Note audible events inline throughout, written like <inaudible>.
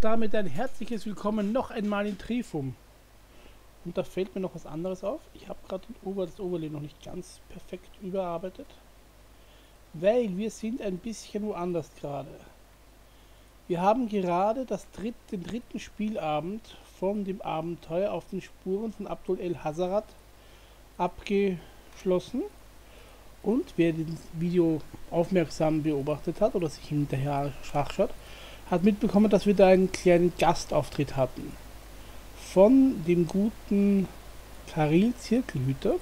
Damit ein herzliches Willkommen noch einmal in Trifum. Und da fällt mir noch was anderes auf. Ich habe gerade das Overlay noch nicht ganz perfekt überarbeitet. Weil wir sind ein bisschen woanders gerade. Wir haben gerade das dritt, den dritten Spielabend von dem Abenteuer auf den Spuren von Abdul El Hazarat abgeschlossen. Und wer das Video aufmerksam beobachtet hat oder sich hinterher schaut, hat mitbekommen, dass wir da einen kleinen Gastauftritt hatten. Von dem guten Karil Zirkelhüter.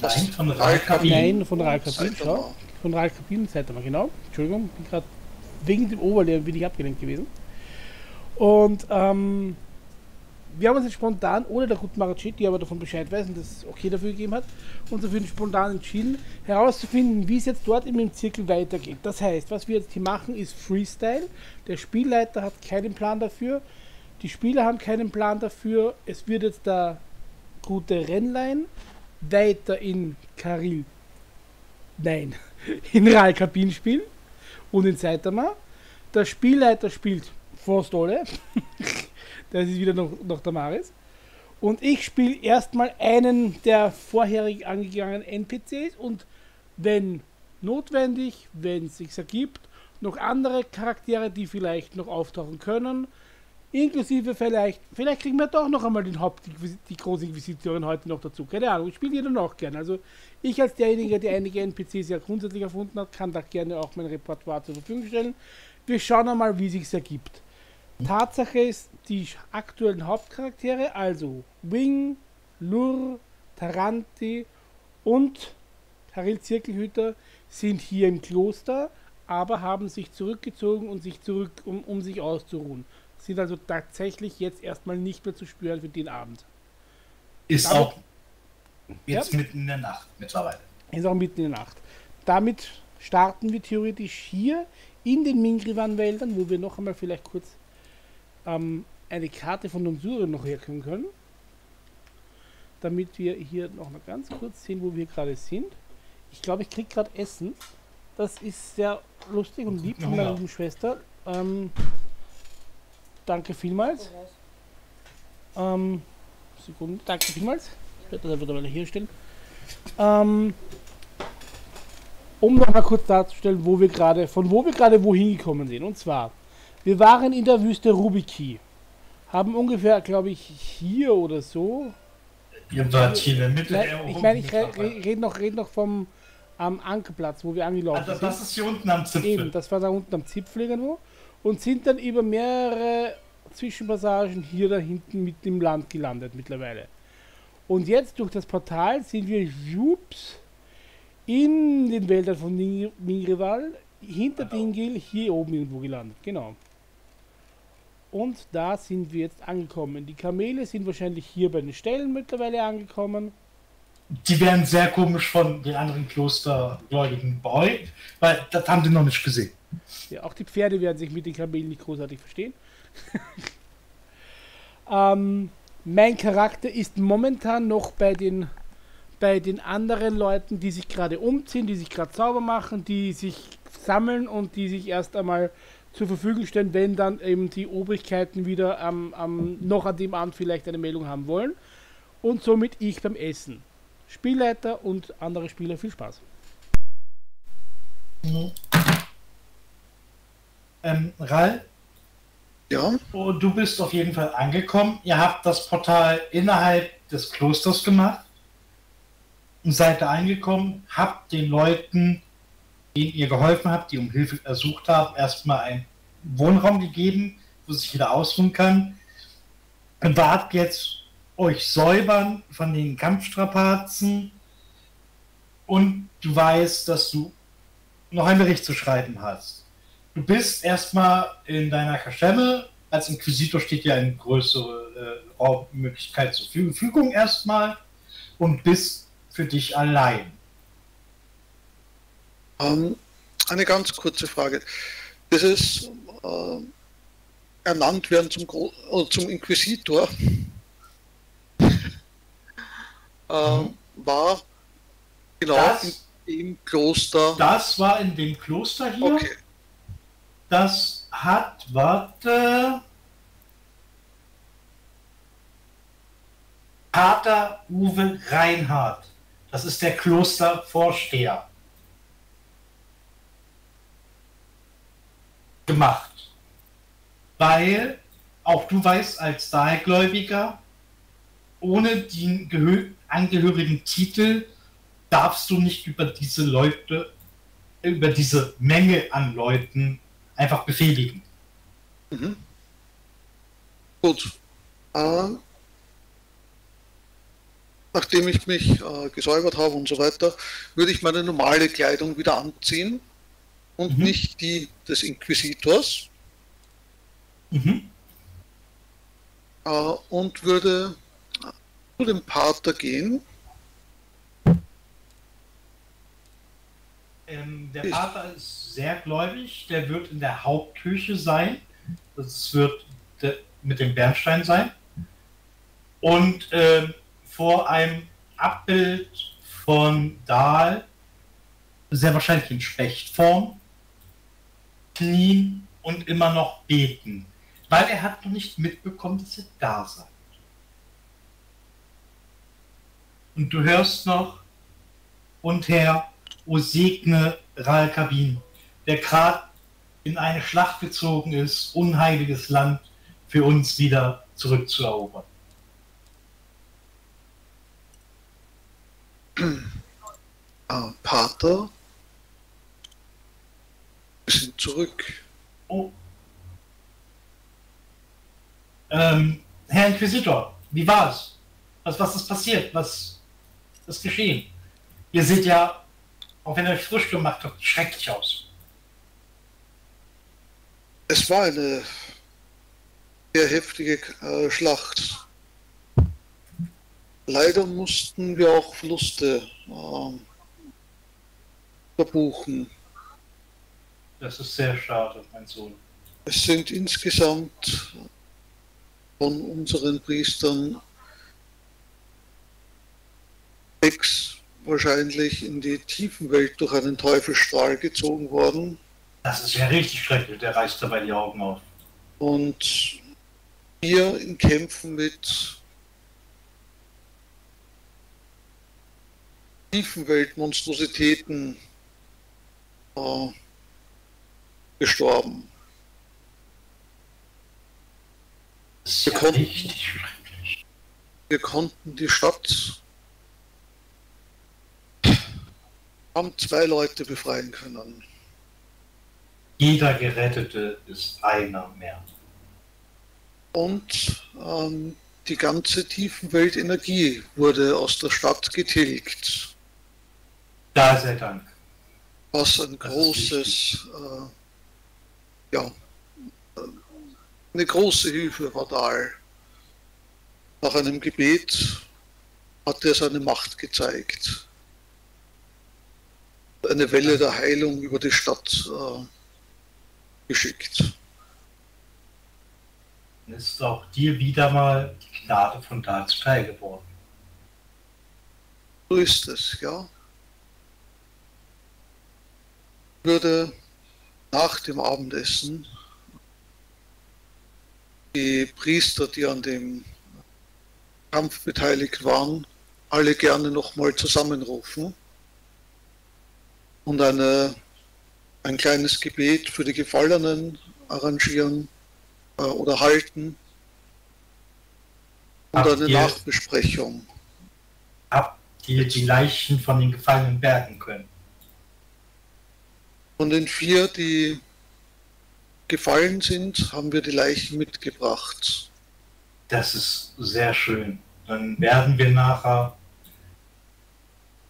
Nein, von Ralkabin. Nein, von Ralkabin, schau. Von Ralkabin, Saitama, genau. Entschuldigung, bin gerade wegen dem Oberlehr bin ich abgelenkt gewesen. Und ähm, wir haben uns jetzt spontan, ohne der guten Maracet, die aber davon Bescheid weiß und das okay dafür gegeben hat, uns dafür spontan entschieden, herauszufinden, wie es jetzt dort in dem Zirkel weitergeht. Das heißt, was wir jetzt hier machen, ist Freestyle. Der Spielleiter hat keinen Plan dafür. Die Spieler haben keinen Plan dafür. Es wird jetzt der gute Rennlein weiter in Karil, nein, <laughs> in Ral Kabin spielen und in Saitama. Der Spielleiter spielt fast alle. <laughs> das ist wieder noch, noch Maris. Und ich spiele erstmal einen der vorherig angegangenen NPCs und wenn notwendig, wenn es sich ergibt, noch andere Charaktere, die vielleicht noch auftauchen können. Inklusive vielleicht, vielleicht kriegen wir doch noch einmal den Haupt, die, die große Inquisitorin heute noch dazu. Keine Ahnung, ich spiele jeder noch gern. Also ich als derjenige, der einige NPCs ja grundsätzlich erfunden hat, kann da gerne auch mein Repertoire zur Verfügung stellen. Wir schauen einmal, wie sich ergibt. Tatsache ist, die aktuellen Hauptcharaktere, also Wing, Lur, Taranti und Karel Zirkelhüter, sind hier im Kloster, aber haben sich zurückgezogen und sich zurück, um, um sich auszuruhen. Sind also tatsächlich jetzt erstmal nicht mehr zu spüren für den Abend. Ist Damit, auch jetzt ja, mitten in der Nacht mittlerweile. Ist auch mitten in der Nacht. Damit starten wir theoretisch hier in den Mingrivan-Wäldern, wo wir noch einmal vielleicht kurz ähm, eine Karte von Nonsure noch herkommen können. Damit wir hier noch mal ganz kurz sehen, wo wir gerade sind. Ich glaube, ich kriege gerade Essen. Das ist sehr lustig und lieb von meiner lieben Schwester. Ähm, danke vielmals. Ähm, Sekunde, danke vielmals. Ich werde das einfach mal hier stellen. Ähm, um noch mal kurz darzustellen, wo wir gerade, von wo wir gerade wohin gekommen sind. Und zwar wir waren in der Wüste Rubiki. Haben ungefähr, glaube ich, hier oder so. Ihr wart hier in der Mitte. Nein, ich meine, ich re rede noch, red noch vom am Ankerplatz, wo wir angelaufen also, sind. Das ist hier unten am Zipfel. Eben, das war da unten am Zipfel irgendwo. Und sind dann über mehrere Zwischenpassagen hier da hinten mit dem Land gelandet mittlerweile. Und jetzt durch das Portal sind wir jups, in den Wäldern von Mingrival, hinter genau. Dingil, hier oben irgendwo gelandet. Genau. Und da sind wir jetzt angekommen. Die Kamele sind wahrscheinlich hier bei den Stellen mittlerweile angekommen. Die werden sehr komisch von den anderen Klostergläubigen beäugt, weil das haben die noch nicht gesehen. Ja, auch die Pferde werden sich mit den Kamelen nicht großartig verstehen. <laughs> ähm, mein Charakter ist momentan noch bei den, bei den anderen Leuten, die sich gerade umziehen, die sich gerade sauber machen, die sich sammeln und die sich erst einmal zur Verfügung stellen, wenn dann eben die Obrigkeiten wieder am, am, noch an dem Abend vielleicht eine Meldung haben wollen. Und somit ich beim Essen. Spielleiter und andere Spieler viel Spaß. Mhm. Ähm, Ral? Ja. Oh, du bist auf jeden Fall angekommen. Ihr habt das Portal innerhalb des Klosters gemacht und seid da angekommen, habt den Leuten denen ihr geholfen habt, die um Hilfe ersucht haben, erstmal einen Wohnraum gegeben, wo sich jeder ausruhen kann. Und wart jetzt euch säubern von den Kampfstrapazen und du weißt, dass du noch einen Bericht zu schreiben hast. Du bist erstmal in deiner Kaschemme, als Inquisitor steht ja eine größere äh, Raummöglichkeit zur Verfügung erstmal und bist für dich allein. Ähm, eine ganz kurze Frage. Dieses äh, ernannt werden zum, Gro oder zum Inquisitor <laughs> äh, war genau das, in, im Kloster. Das war in dem Kloster hier. Okay. Das hat, warte. Pater Uwe Reinhardt. Das ist der Klostervorsteher. Gemacht. Weil, auch du weißt, als Dahlgläubiger, ohne den angehörigen Titel darfst du nicht über diese Leute, über diese Menge an Leuten einfach befehligen. Mhm. Gut. Äh, nachdem ich mich äh, gesäubert habe und so weiter, würde ich meine normale Kleidung wieder anziehen und mhm. nicht die des Inquisitors. Mhm. Äh, und würde zu dem Pater gehen. Ähm, der Pater ist sehr gläubig, der wird in der Hauptküche sein. Das wird mit dem Bernstein sein. Und ähm, vor einem Abbild von Dahl, sehr wahrscheinlich in Spechtform, knien und immer noch beten. Weil er hat noch nicht mitbekommen, dass er da sei. Und du hörst noch, und Herr, o segne Ralkabin, der gerade in eine Schlacht gezogen ist, unheiliges Land für uns wieder zurückzuerobern. Ah, Pater, zurück. Oh. Ähm, Herr Inquisitor, wie war es? Was, was ist passiert? Was ist geschehen? Ihr seht ja, auch wenn ihr euch frisch gemacht habt, schrecklich aus. Es war eine sehr heftige äh, Schlacht. Leider mussten wir auch Verluste äh, verbuchen. Das ist sehr schade, mein Sohn. Es sind insgesamt von unseren Priestern sechs wahrscheinlich in die Tiefenwelt durch einen Teufelsstrahl gezogen worden. Das ist ja richtig schrecklich, der reißt dabei die Augen auf. Und wir in Kämpfen mit Tiefenweltmonstrositäten äh, gestorben. Wir konnten, wir konnten die Stadt haben zwei Leute befreien können. Jeder Gerettete ist einer mehr. Und ähm, die ganze Tiefenweltenergie wurde aus der Stadt getilgt. Da sei Dank. Was ein das großes, äh, ja, eine große Hilfe war da. Nach einem Gebet hat er seine Macht gezeigt. Eine Welle der Heilung über die Stadt äh, geschickt. Ist auch dir wieder mal die Gnade von da zuteil geworden. So ist es, ja würde nach dem Abendessen die Priester, die an dem Kampf beteiligt waren, alle gerne nochmal zusammenrufen und eine, ein kleines Gebet für die Gefallenen arrangieren äh, oder halten und habt eine ihr, Nachbesprechung. Habt ihr die Leichen von den Gefallenen bergen können? Von den vier, die gefallen sind, haben wir die Leichen mitgebracht. Das ist sehr schön. Dann werden wir nachher.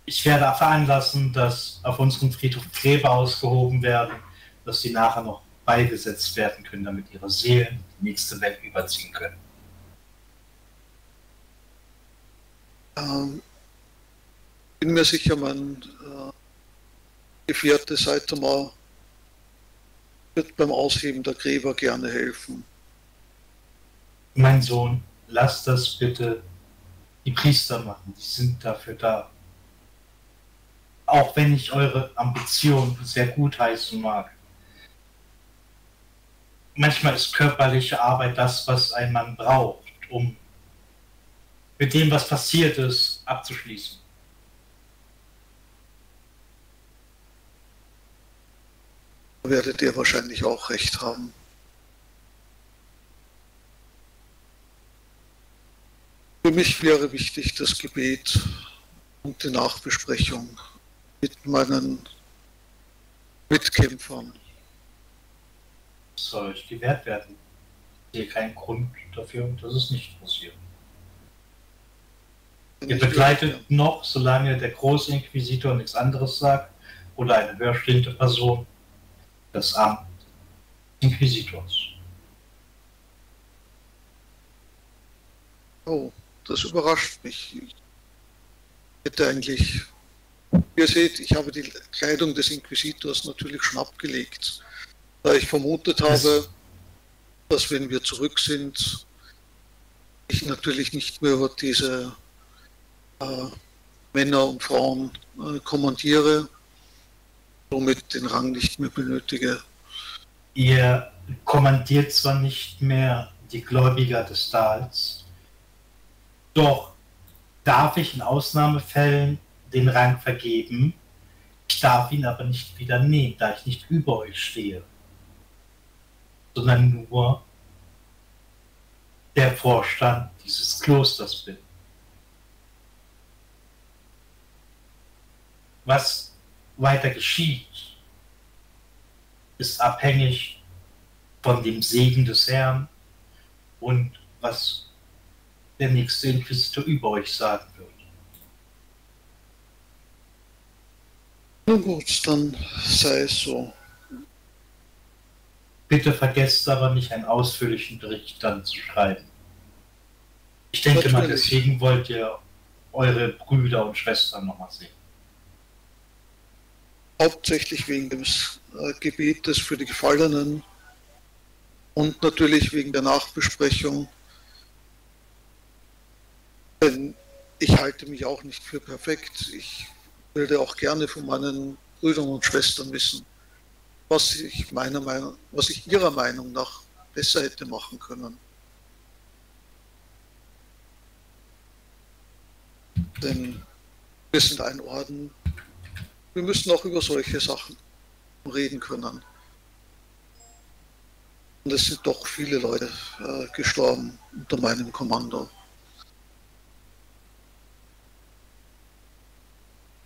Ich werde veranlassen, dass auf unserem Friedhof Gräber ausgehoben werden, dass sie nachher noch beigesetzt werden können, damit ihre Seelen die nächste Welt überziehen können. Ähm, bin mir sicher, mein äh, Gefährte Saitama wird beim Ausheben der Gräber gerne helfen. Mein Sohn, lass das bitte die Priester machen, die sind dafür da. Auch wenn ich eure Ambition sehr gut heißen mag. manchmal ist körperliche Arbeit das, was ein Mann braucht, um mit dem, was passiert ist, abzuschließen. Werdet ihr wahrscheinlich auch recht haben. Für mich wäre wichtig das Gebet und die Nachbesprechung mit meinen Mitkämpfern. Soll ich gewährt werden? Ich sehe keinen Grund dafür, dass es nicht passiert. Ihr begleitet noch, solange der Großinquisitor nichts anderes sagt oder eine höherstehende Person, das Amt Inquisitors. Oh, das überrascht mich. Ich hätte eigentlich, ihr seht, ich habe die Kleidung des Inquisitors natürlich schon abgelegt, da ich vermutet habe, dass wenn wir zurück sind, ich natürlich nicht mehr über diese äh, Männer und Frauen äh, kommandiere, somit den Rang nicht mehr benötige. Ihr kommandiert zwar nicht mehr die Gläubiger des Tals, doch darf ich in Ausnahmefällen den Rang vergeben. Ich darf ihn aber nicht wieder nehmen, da ich nicht über euch stehe, sondern nur der Vorstand dieses Klosters bin. Was weiter geschieht, ist abhängig von dem Segen des Herrn und was der nächste Inquisitor über euch sagen wird. Na gut, dann sei es so. Bitte vergesst aber nicht, einen ausführlichen Bericht dann zu schreiben. Ich denke Natürlich. mal, deswegen wollt ihr eure Brüder und Schwestern nochmal sehen. Hauptsächlich wegen des äh, Gebetes für die Gefallenen und natürlich wegen der Nachbesprechung denn ich halte mich auch nicht für perfekt. Ich würde auch gerne von meinen Brüdern und Schwestern wissen, was ich meiner Meinung, was ich ihrer Meinung nach besser hätte machen können. Denn wir sind ein Orden. Wir müssen auch über solche Sachen reden können. Und es sind doch viele Leute äh, gestorben unter meinem Kommando.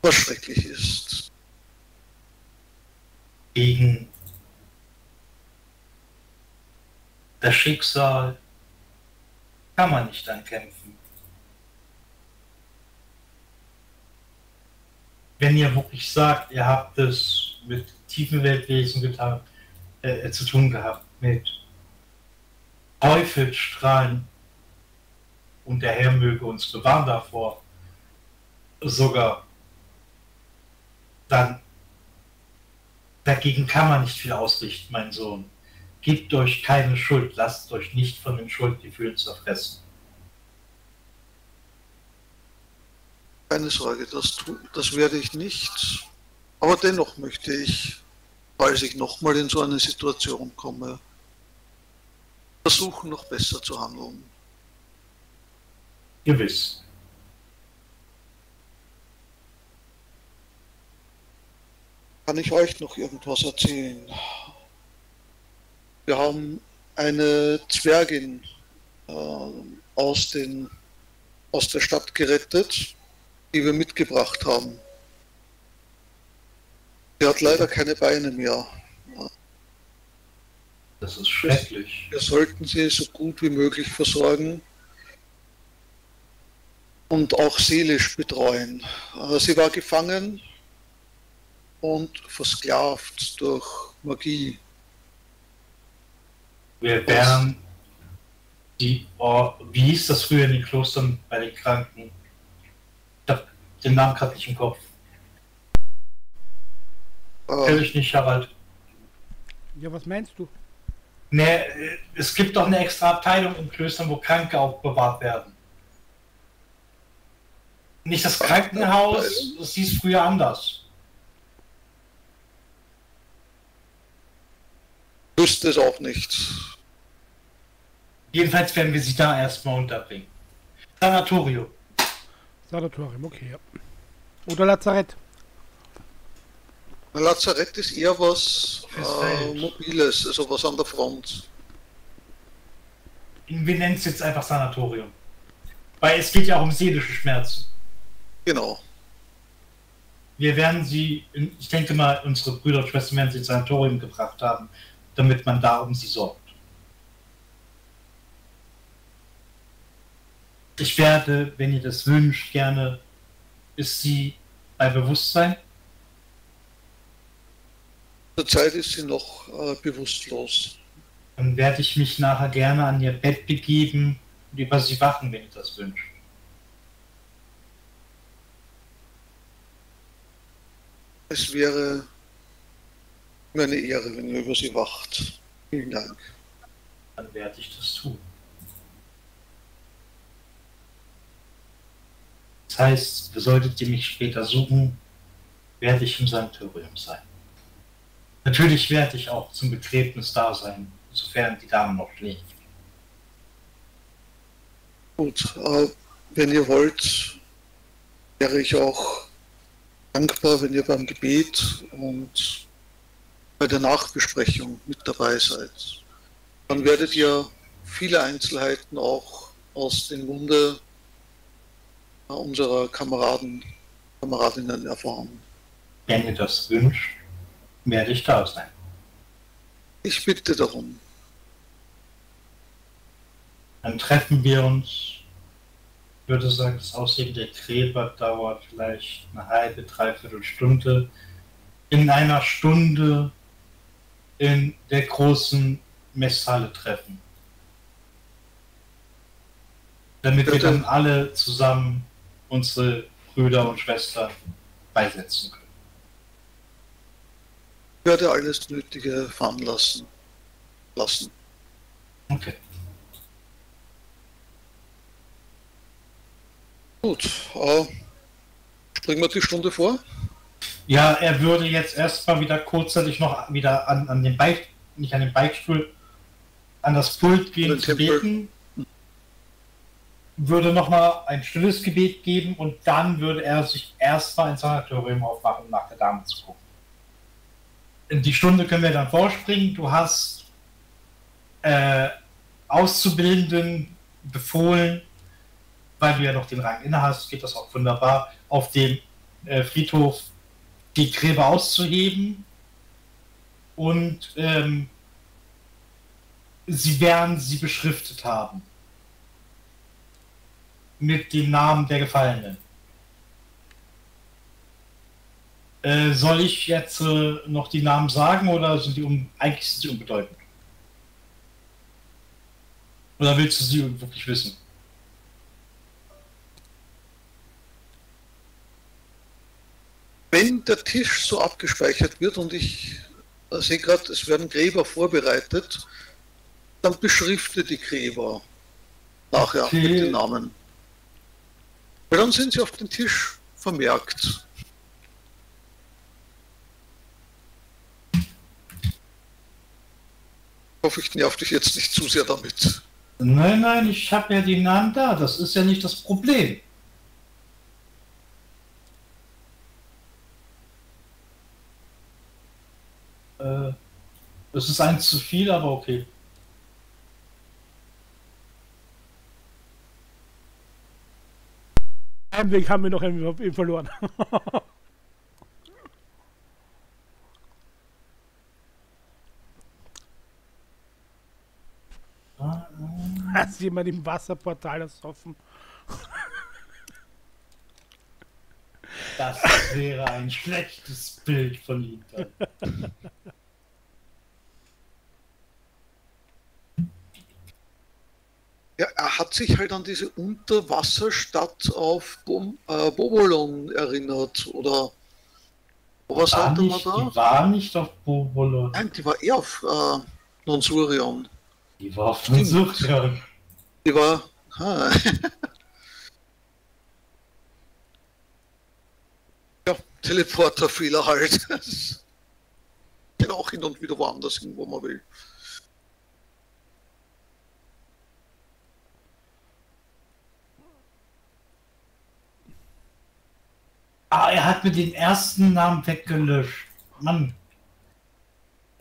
was schrecklich ist. Gegen das Schicksal kann man nicht ankämpfen. Wenn ihr wirklich sagt, ihr habt es mit tiefen Weltwesen getan, äh, zu tun gehabt, mit Teufelsstrahlen und der Herr möge uns bewahren davor, sogar dann dagegen kann man nicht viel ausrichten, mein Sohn. Gebt euch keine Schuld, lasst euch nicht von den Schuldgefühlen zerfressen. Keine Sorge, das, das werde ich nicht. Aber dennoch möchte ich, falls ich nochmal in so eine Situation komme, versuchen, noch besser zu handeln. Gewiss. kann ich euch noch irgendwas erzählen. Wir haben eine Zwergin äh, aus, den, aus der Stadt gerettet, die wir mitgebracht haben. Sie hat leider keine Beine mehr. Das ist schrecklich. Wir, sollten sie so gut wie möglich versorgen und auch seelisch betreuen. Sie war gefangen und versklavt durch Magie. Wir wären die, oh, wie hieß das früher in den Klostern bei den Kranken? Den Namen gerade nicht im Kopf. Uh, Kenn ich nicht, Harald. Ja, was meinst du? Ne, es gibt doch eine extra Abteilung in Klöstern, wo Kranke aufbewahrt werden. Nicht das Krankenhaus, das hieß früher anders. Wüsste es auch nicht. Jedenfalls werden wir sie da erstmal unterbringen. Sanatorium. Sanatorium, okay, ja. Oder Lazarett. Lazarett ist eher was äh, Mobiles, also was an der Front. Wir nennen es jetzt einfach Sanatorium. Weil es geht ja auch um seelische Schmerzen. Genau. Wir werden sie, ich denke mal, unsere Brüder und Schwestern werden sie ins Sanatorium gebracht haben, damit man da um sie sorgt. Ich werde, wenn ihr das wünscht, gerne, ist sie bei Bewusstsein? Zurzeit ist sie noch äh, bewusstlos. Dann werde ich mich nachher gerne an ihr Bett begeben und über sie wachen, wenn ihr das wünscht. Es wäre mir eine Ehre, wenn ihr über sie wacht. Vielen Dank. Dann werde ich das tun. Das heißt, solltet ihr mich später suchen, werde ich im Sanktorium sein. Natürlich werde ich auch zum Begräbnis da sein, sofern die Dame noch schläft. Gut, äh, wenn ihr wollt, wäre ich auch dankbar, wenn ihr beim Gebet und bei der Nachbesprechung mit dabei seid. Dann werdet ihr viele Einzelheiten auch aus dem Munde unserer Kameraden, Kameradinnen erfahren. Wenn ihr das wünscht, werde ich da sein. Ich bitte darum. Dann treffen wir uns. Ich würde sagen, das Aussehen der Gräber dauert vielleicht eine halbe, dreiviertel Stunde. In einer Stunde in der großen Messhalle treffen. Damit wir dann alle zusammen unsere Brüder und Schwestern beisetzen können. Ich werde alles Nötige fahren lassen. lassen. Okay. Gut, äh, springen wir die Stunde vor. Ja, er würde jetzt erstmal wieder kurzzeitig noch wieder an, an den Bike, nicht an den Bikestuhl, an das Pult gehen zu beten würde nochmal ein stilles Gebet geben und dann würde er sich erstmal ins Sanatorium aufmachen, um nach der Dame zu gucken. In die Stunde können wir dann vorspringen. Du hast äh, Auszubildenden befohlen, weil du ja noch den Rang inne hast, geht das auch wunderbar, auf dem äh, Friedhof die Gräber auszuheben und ähm, sie werden sie beschriftet haben mit dem Namen der Gefallenen. Äh, soll ich jetzt äh, noch die Namen sagen oder sind die um, eigentlich sind sie unbedeutend? Oder willst du sie wirklich wissen? Wenn der Tisch so abgespeichert wird und ich äh, sehe gerade, es werden Gräber vorbereitet, dann beschrifte die Gräber nachher okay. mit den Namen. Weil dann sind sie auf dem Tisch vermerkt. Ich hoffe, ich nerv dich jetzt nicht zu sehr damit. Nein, nein, ich habe ja die Namen da. Das ist ja nicht das Problem. Äh, es ist eins zu viel, aber okay. Einen Weg haben wir noch irgendwie verloren. <laughs> Hast jemand im Wasserportal ersoffen? Das wäre ein schlechtes Bild von ihm. <laughs> Ja, er hat sich halt an diese Unterwasserstadt auf Bom äh, Bobolon erinnert, oder was war hatte man da? Die war nicht auf Bobolon. Nein, die war eher auf äh, Nonsurion. Die war auf Nonsurion. Die war. Ha. <laughs> ja, Teleporterfehler halt. <laughs> kann auch hin und wieder woanders hin, wo man will. Ah, er hat mir den ersten Namen weggelöscht. Mann. <laughs>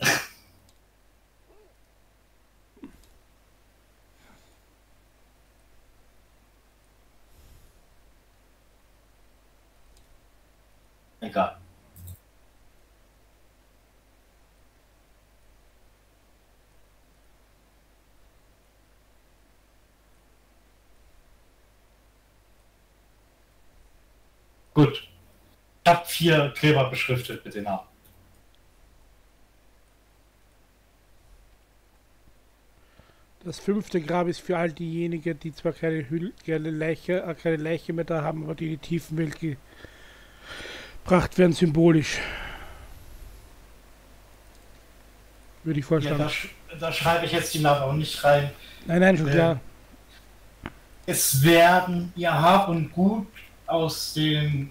Egal. Gut. Ich habe vier Gräber beschriftet mit den Namen. Das fünfte Grab ist für all diejenigen, die zwar keine, Hülle, keine, Leiche, äh, keine Leiche mehr da haben, aber die in die Tiefenwelt gebracht werden, symbolisch. Würde ich vorschlagen. Ja, da, da, schreibe ich jetzt die Namen auch nicht rein. Nein, nein, schon äh, klar. Es werden ihr Hab und Gut aus den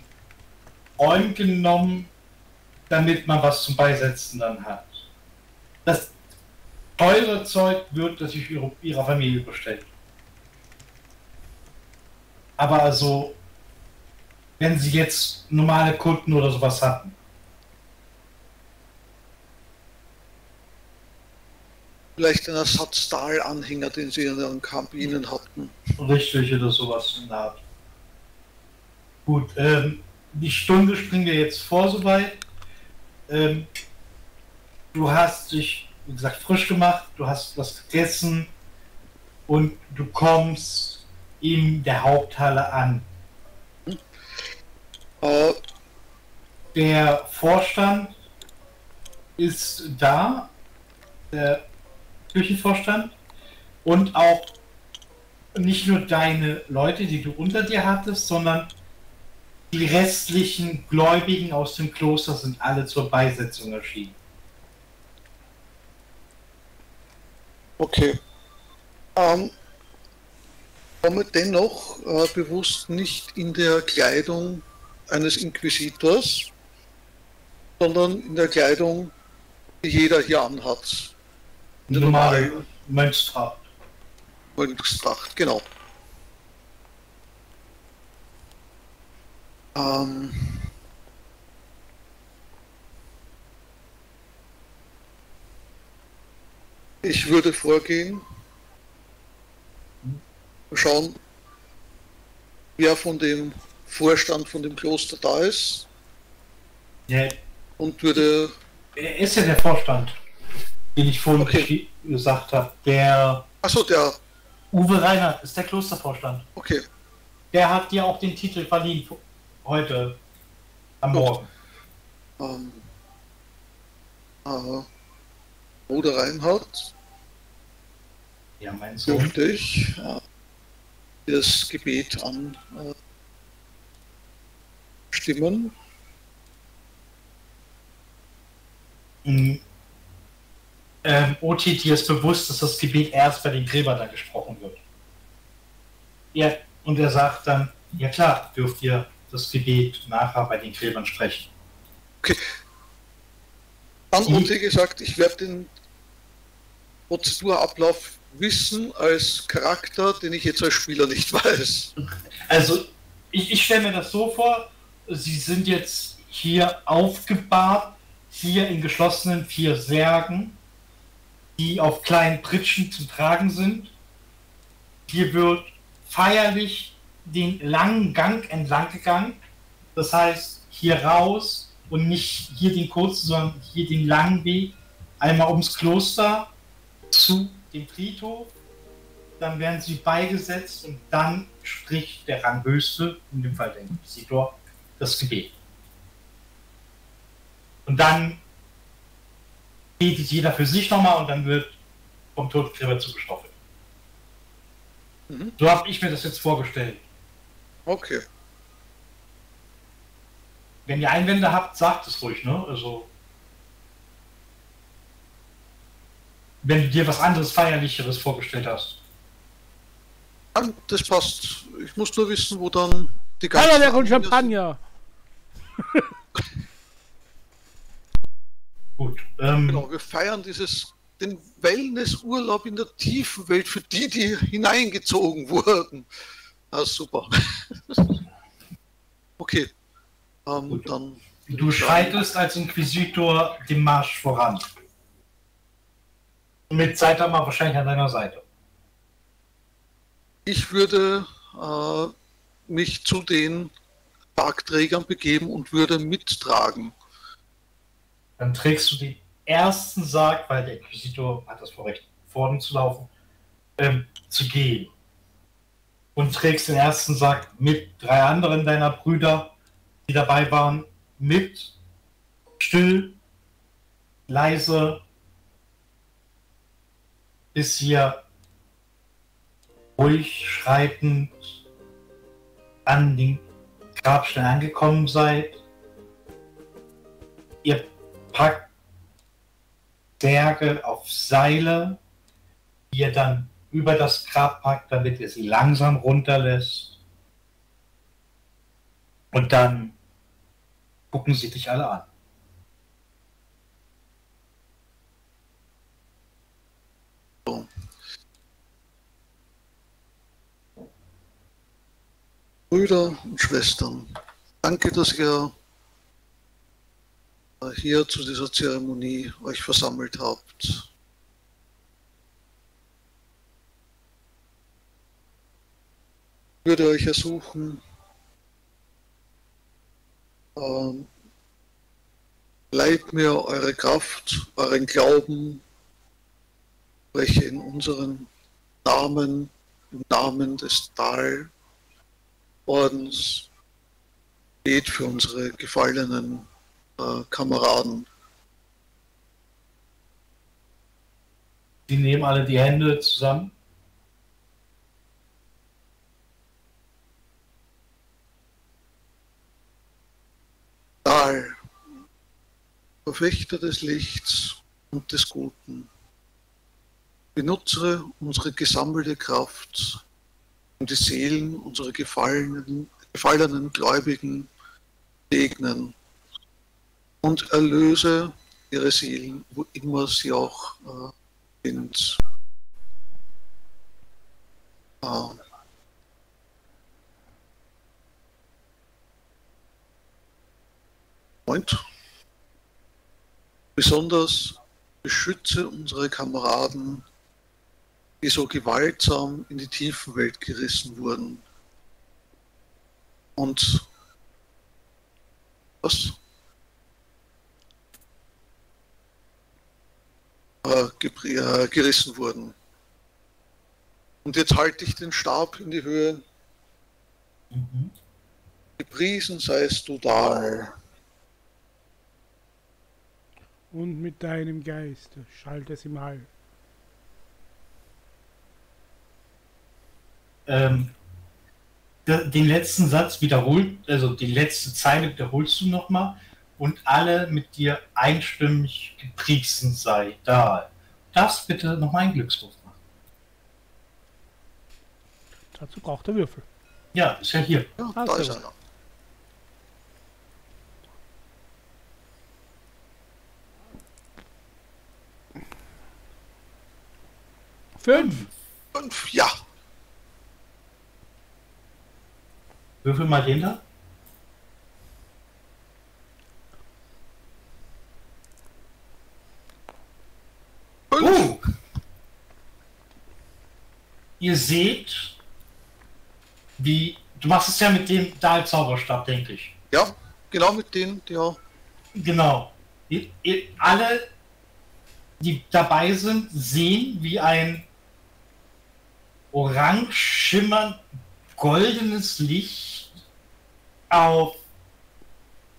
Räumen genommen, damit man was zum Beisetzen dann hat. Das teure Zeug wird natürlich ihre, ihrer Familie bestellt. Aber also, wenn sie jetzt normale Kunden oder sowas hatten. Vielleicht ein Ersatzstahl-Anhänger, den sie in ihren Kabinen hatten. Richtig oder sowas in der Art. Gut, ähm, die Stunde springen wir jetzt vor soweit. Ähm, du hast dich, wie gesagt, frisch gemacht, du hast was gegessen und du kommst in der Haupthalle an. Äh. Der Vorstand ist da, der Küchenvorstand und auch nicht nur deine Leute, die du unter dir hattest, sondern die restlichen Gläubigen aus dem Kloster sind alle zur Beisetzung erschienen. Okay. Ähm, komme dennoch äh, bewusst nicht in der Kleidung eines Inquisitors, sondern in der Kleidung, die jeder hier anhat. Normale Mönchstracht. Mönchstracht, genau. Ähm, ich würde vorgehen, schauen, wer von dem Vorstand von dem Kloster da ist. Ja. Und würde. Er ist ja der Vorstand, den ich vorhin okay. gesagt habe. Der. Achso, der. Uwe Reinhardt ist der Klostervorstand. Okay. Der hat dir auch den Titel verliehen heute am Morgen. Ähm, äh, Bruder Reinhardt. Ja, mein Sohn. Dürfte ich äh, das Gebet an äh, stimmen? Mhm. Ähm, OT, dir ist bewusst, dass das Gebet erst bei den Gräbern da gesprochen wird. Ja, und er sagt dann, ja klar, dürft ihr das Gebet nachher bei den Gräbern sprechen. Okay. Dann wurde gesagt, ich werde den Prozedurablauf wissen als Charakter, den ich jetzt als Spieler nicht <laughs> weiß. Also, ich, ich stelle mir das so vor, Sie sind jetzt hier aufgebahrt, hier in geschlossenen vier Särgen, die auf kleinen Pritschen zu tragen sind. Hier wird feierlich den langen Gang entlang gegangen. Das heißt, hier raus und nicht hier den kurzen, sondern hier den langen Weg. Einmal ums Kloster zu dem Friedhof. Dann werden sie beigesetzt und dann spricht der Ranghöchste, in dem Fall der Inquisitor, das Gebet. Und dann betet jeder für sich nochmal und dann wird vom Todgräber zugestoffelt. Mhm. So habe ich mir das jetzt vorgestellt. Okay. Wenn ihr Einwände habt, sagt es ruhig, ne? Also. Wenn du dir was anderes Feierlicheres vorgestellt hast. Das passt. Ich muss nur wissen, wo dann die ganze. Feuerwerk und Champagner! <laughs> Gut. Ähm, genau, wir feiern dieses, den Wellnessurlaub in der tiefen Welt für die, die hineingezogen wurden. Ah, super. <laughs> okay. Ähm, dann du schreitest als Inquisitor den Marsch voran. Mit Saitama wahrscheinlich an deiner Seite. Ich würde äh, mich zu den Sargträgern begeben und würde mittragen. Dann trägst du den ersten Sarg, weil der Inquisitor hat das Vorrecht, vorne zu laufen, ähm, zu gehen. Und trägst den ersten Sarg mit drei anderen deiner Brüder, die dabei waren, mit, still, leise, bis ihr ruhig schreitend an den Grabstein angekommen seid. Ihr packt Berge auf Seile, die ihr dann über das Grab packt, damit ihr sie langsam runterlässt. Und dann gucken sie dich alle an. Brüder und Schwestern, danke, dass ihr hier zu dieser Zeremonie euch versammelt habt. Würde euch ersuchen, ähm, leiht mir eure Kraft, euren Glauben, welche in unseren Namen, im Namen des Tal Ordens geht für unsere gefallenen äh, Kameraden. Die nehmen alle die Hände zusammen. Dahl, Verfechter des Lichts und des Guten, benutze unsere gesammelte Kraft und die Seelen unserer gefallenen, gefallenen Gläubigen segnen. Und erlöse ihre Seelen, wo immer sie auch äh, sind. Äh, und besonders beschütze unsere Kameraden die so gewaltsam in die Tiefenwelt gerissen wurden. Und was? Äh, äh, gerissen wurden. Und jetzt halte ich den Stab in die Höhe. Mhm. Gepriesen seist du da. Und mit deinem Geist schallt es im All. ähm, den letzten Satz wiederholt, also die letzte Zeile wiederholst du nochmal und alle mit dir einstimmig gepriesen sei da. Darfst bitte nochmal einen Glückswurf machen. Dazu braucht der Würfel. Ja, ist ja hier. Ja, da ist er. Fünf. Fünf, ja. Würfel mal den da. Oh! Ihr seht, wie. Du machst es ja mit dem Dahl-Zauberstab, denke ich. Ja, genau mit dem, ja. Genau. Ihr, ihr, alle, die dabei sind, sehen, wie ein orange schimmernd goldenes Licht auf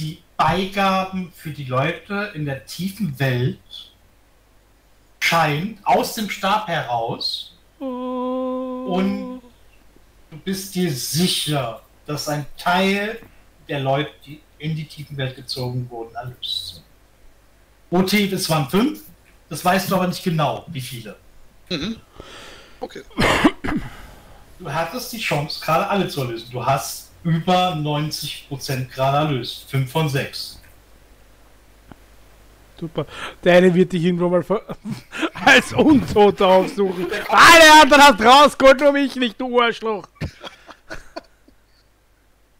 die Beigaben für die Leute in der tiefen Welt scheint aus dem Stab heraus und du bist dir sicher, dass ein Teil der Leute, die in die tiefen Welt gezogen wurden, erlöst sind. OT, es waren fünf, das weißt du aber nicht genau, wie viele. Mhm. Okay. Du hattest die Chance, gerade alle zu erlösen. Du hast über 90% gerade erlöst. 5 von 6. Super. Der eine wird dich irgendwo mal <laughs> als Untoter aufsuchen. Alle anderen hast rausgeholt, nur mich nicht, du Arschloch.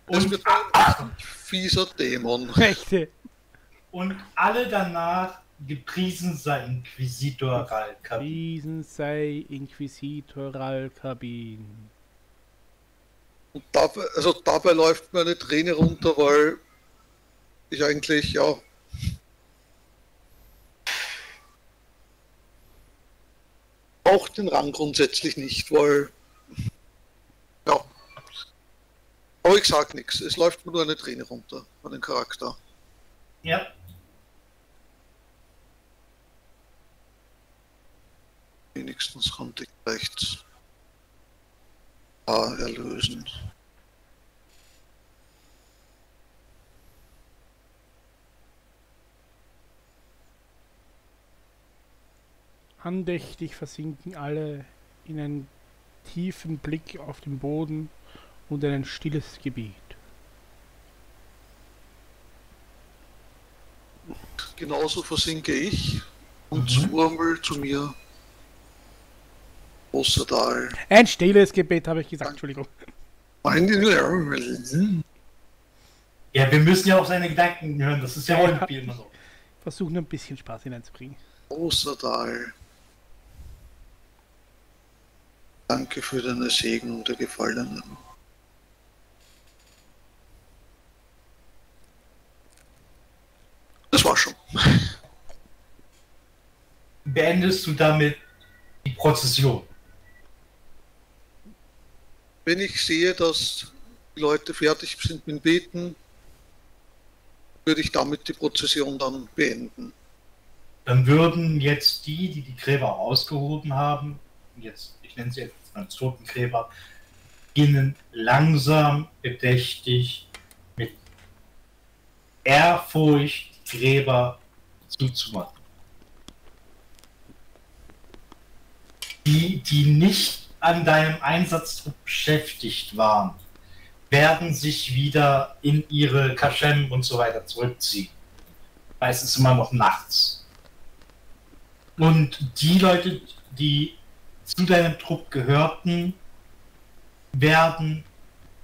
Und fieser Dämon. Rechte. Und alle danach gepriesen sei Inquisitor Ralkabin. Gepriesen sei Inquisitor Ralkabin. Und dabei, also dabei läuft mir eine Träne runter, weil ich eigentlich, ja, auch den Rang grundsätzlich nicht, weil ja. Aber ich sag nichts, es läuft mir nur eine Träne runter an den Charakter. Ja. Wenigstens konnte ich vielleicht ah, erlösen. Andächtig versinken alle in einen tiefen Blick auf den Boden und ein stilles Gebiet. Genauso versinke ich und mhm. zu mir. Ossadal. Ein stilles Gebet, habe ich gesagt, Entschuldigung. Ja, wir müssen ja auch seine Gedanken hören, das ist ja Rollenspiel immer so. Versuchen ein bisschen Spaß hineinzubringen. Ossadal. Danke für deine Segen der Gefallenen. Das war schon. Beendest du damit die Prozession? Wenn ich sehe, dass die Leute fertig sind mit Beten, würde ich damit die Prozession dann beenden. Dann würden jetzt die, die die Gräber ausgehoben haben, jetzt nennen sie jetzt als Totengräber, beginnen langsam, bedächtig, mit Ehrfurcht Gräber zuzumachen. Die, die nicht an deinem Einsatz beschäftigt waren, werden sich wieder in ihre Kaschem und so weiter zurückziehen. Weil es ist immer noch nachts. Und die Leute, die zu deinem Trupp gehörten, werden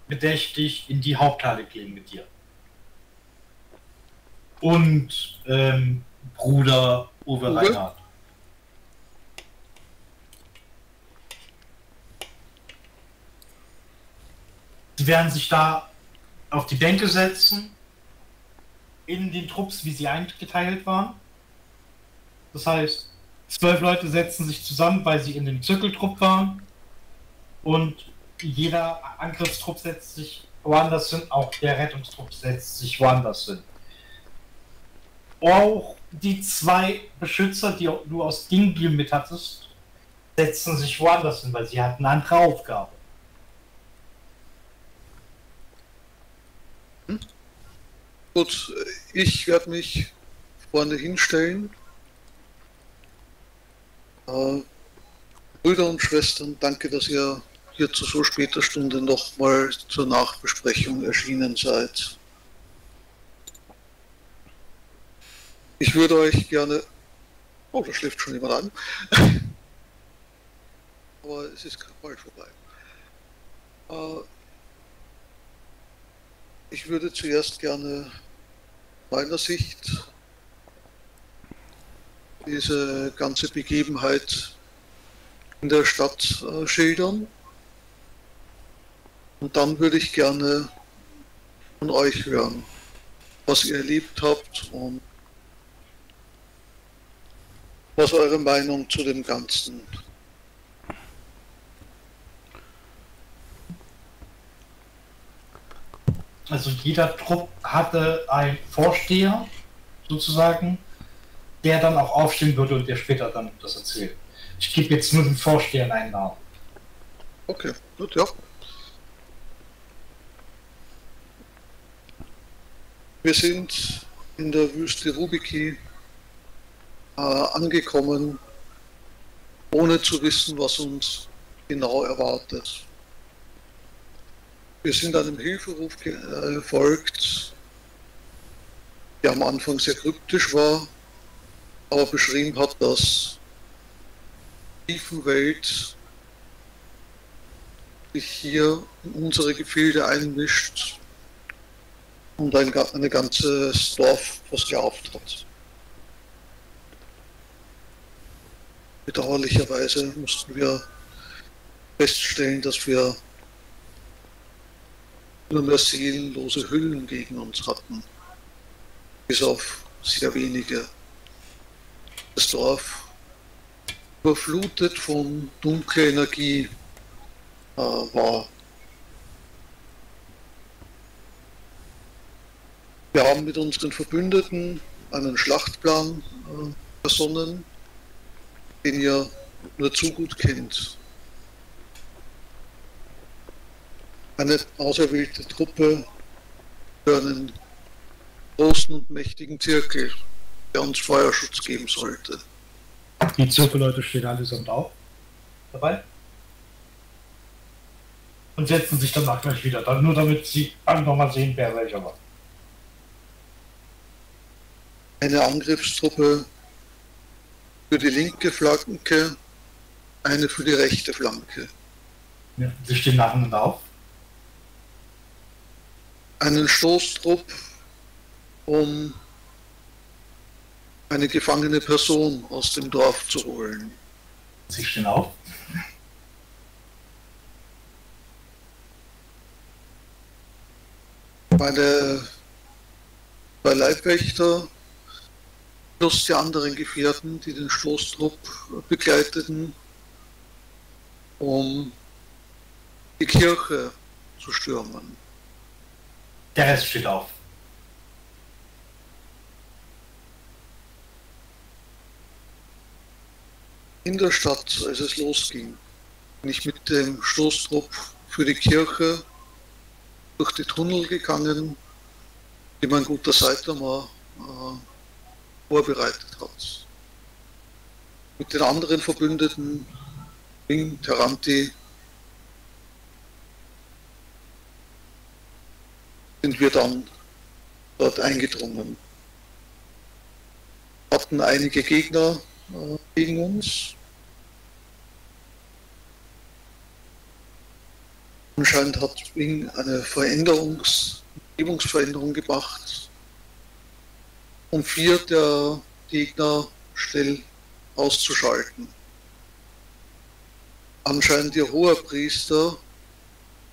bedächtig in die Haupthalle gehen mit dir. Und ähm, Bruder Uwe, Uwe? Reinhardt. Sie werden sich da auf die Bänke setzen, in den Trupps, wie sie eingeteilt waren. Das heißt, Zwölf Leute setzen sich zusammen, weil sie in dem Zirkeltrupp waren. Und jeder Angriffstrupp setzt sich woanders hin, auch der Rettungstrupp setzt sich woanders hin. Auch die zwei Beschützer, die du aus Dingle mit hattest, setzen sich woanders hin, weil sie hatten eine andere Aufgabe. Gut, ich werde mich vorne hinstellen äh, Brüder und Schwestern, danke, dass ihr hier zu so später Stunde nochmal zur Nachbesprechung erschienen seid. Ich würde euch gerne. Oh, da schläft schon jemand an. <laughs> Aber es ist bald vorbei. Äh, ich würde zuerst gerne meiner Sicht diese ganze Begebenheit in der Stadt äh, schildern. Und dann würde ich gerne von euch hören, was ihr erlebt habt und was eure Meinung zu dem Ganzen Also jeder Trupp hatte einen Vorsteher sozusagen, der dann auch aufstehen würde und der später dann das erzählt. Ich gebe jetzt nur den Vorstehern einen Namen. Okay, gut, ja. Wir sind in der Wüste Rubiki äh, angekommen, ohne zu wissen, was uns genau erwartet. Wir sind einem Hilferuf gefolgt, der am Anfang sehr kryptisch war, aber beschrieben hat, dass die Tiefenwelt sich hier in unsere Gefilde einmischt und ein, ein ganzes Dorf versklavt hat. Bedauerlicherweise mussten wir feststellen, dass wir nur mehr seelenlose Hüllen gegen uns hatten. Bis auf sehr wenige. Das Dorf überflutet von dunkler Energie äh, war. Wir haben mit unseren Verbündeten einen Schlachtplan äh, versonnen, den ihr nur zu gut kennt. Eine auserwählte Truppe für einen großen und mächtigen Zirkel, der uns Feuerschutz geben sollte. Die Zirkelleute stehen allesamt auf dabei und setzen sich danach gleich wieder, dann nur damit sie nochmal sehen, wer welcher war. Eine Angriffstruppe für die linke Flanke, eine für die rechte Flanke. Ja, sie stehen nacheinander auf. Einen Stoßtrupp, um eine gefangene Person aus dem Dorf zu holen. Sie stehen auf. Meine zwei Leibwächter plus die anderen Gefährten, die den Stoßtrupp begleiteten, um die Kirche zu stürmen. Der Rest steht auf. In der Stadt, als es losging, bin ich mit dem Stoßtrupp für die Kirche durch die Tunnel gegangen, die mein guter Seitamer äh, vorbereitet hat. Mit den anderen Verbündeten, Wing, Terranti, sind wir dann dort eingedrungen. Hatten einige Gegner äh, gegen uns. Anscheinend hat Wing eine Veränderungs Umgebungsveränderung gemacht, um vier der Gegner schnell auszuschalten. Anscheinend ihr hoher Priester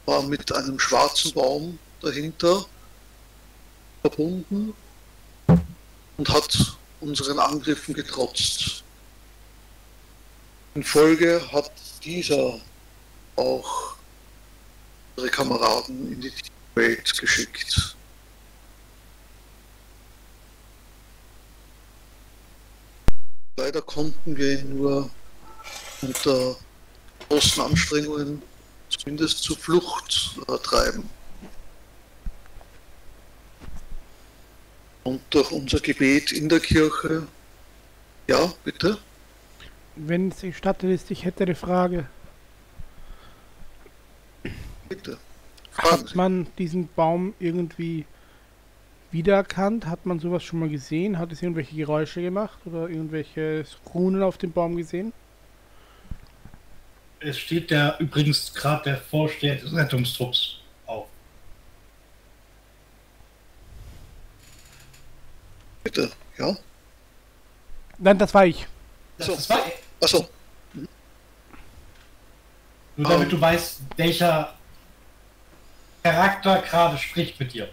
war mit einem schwarzen Baum dahinter verbunden und hat unseren Angriffen getrotzt. In Folge hat dieser auch unsere Kameraden in die Welt geschickt. Leider konnten wir ihn nur unter großen Anstrengungen zumindest zur Flucht äh, treiben. Und durch unser Gebet in der Kirche, ja, bitte? Wenn es gestattet ist, ich hätte eine Frage. Bitte. Fragen Hat man diesen Baum irgendwie wiedererkannt? Hat man sowas schon mal gesehen? Hat es irgendwelche Geräusche gemacht oder irgendwelche Runen auf dem Baum gesehen? Es steht der übrigens gerade der Vorsteher des Rettungstrupps auf. Bitte, ja? Nein, das war ich. Das, das war ich. Achso. Nur damit um, du weißt, welcher Charakter gerade spricht mit dir.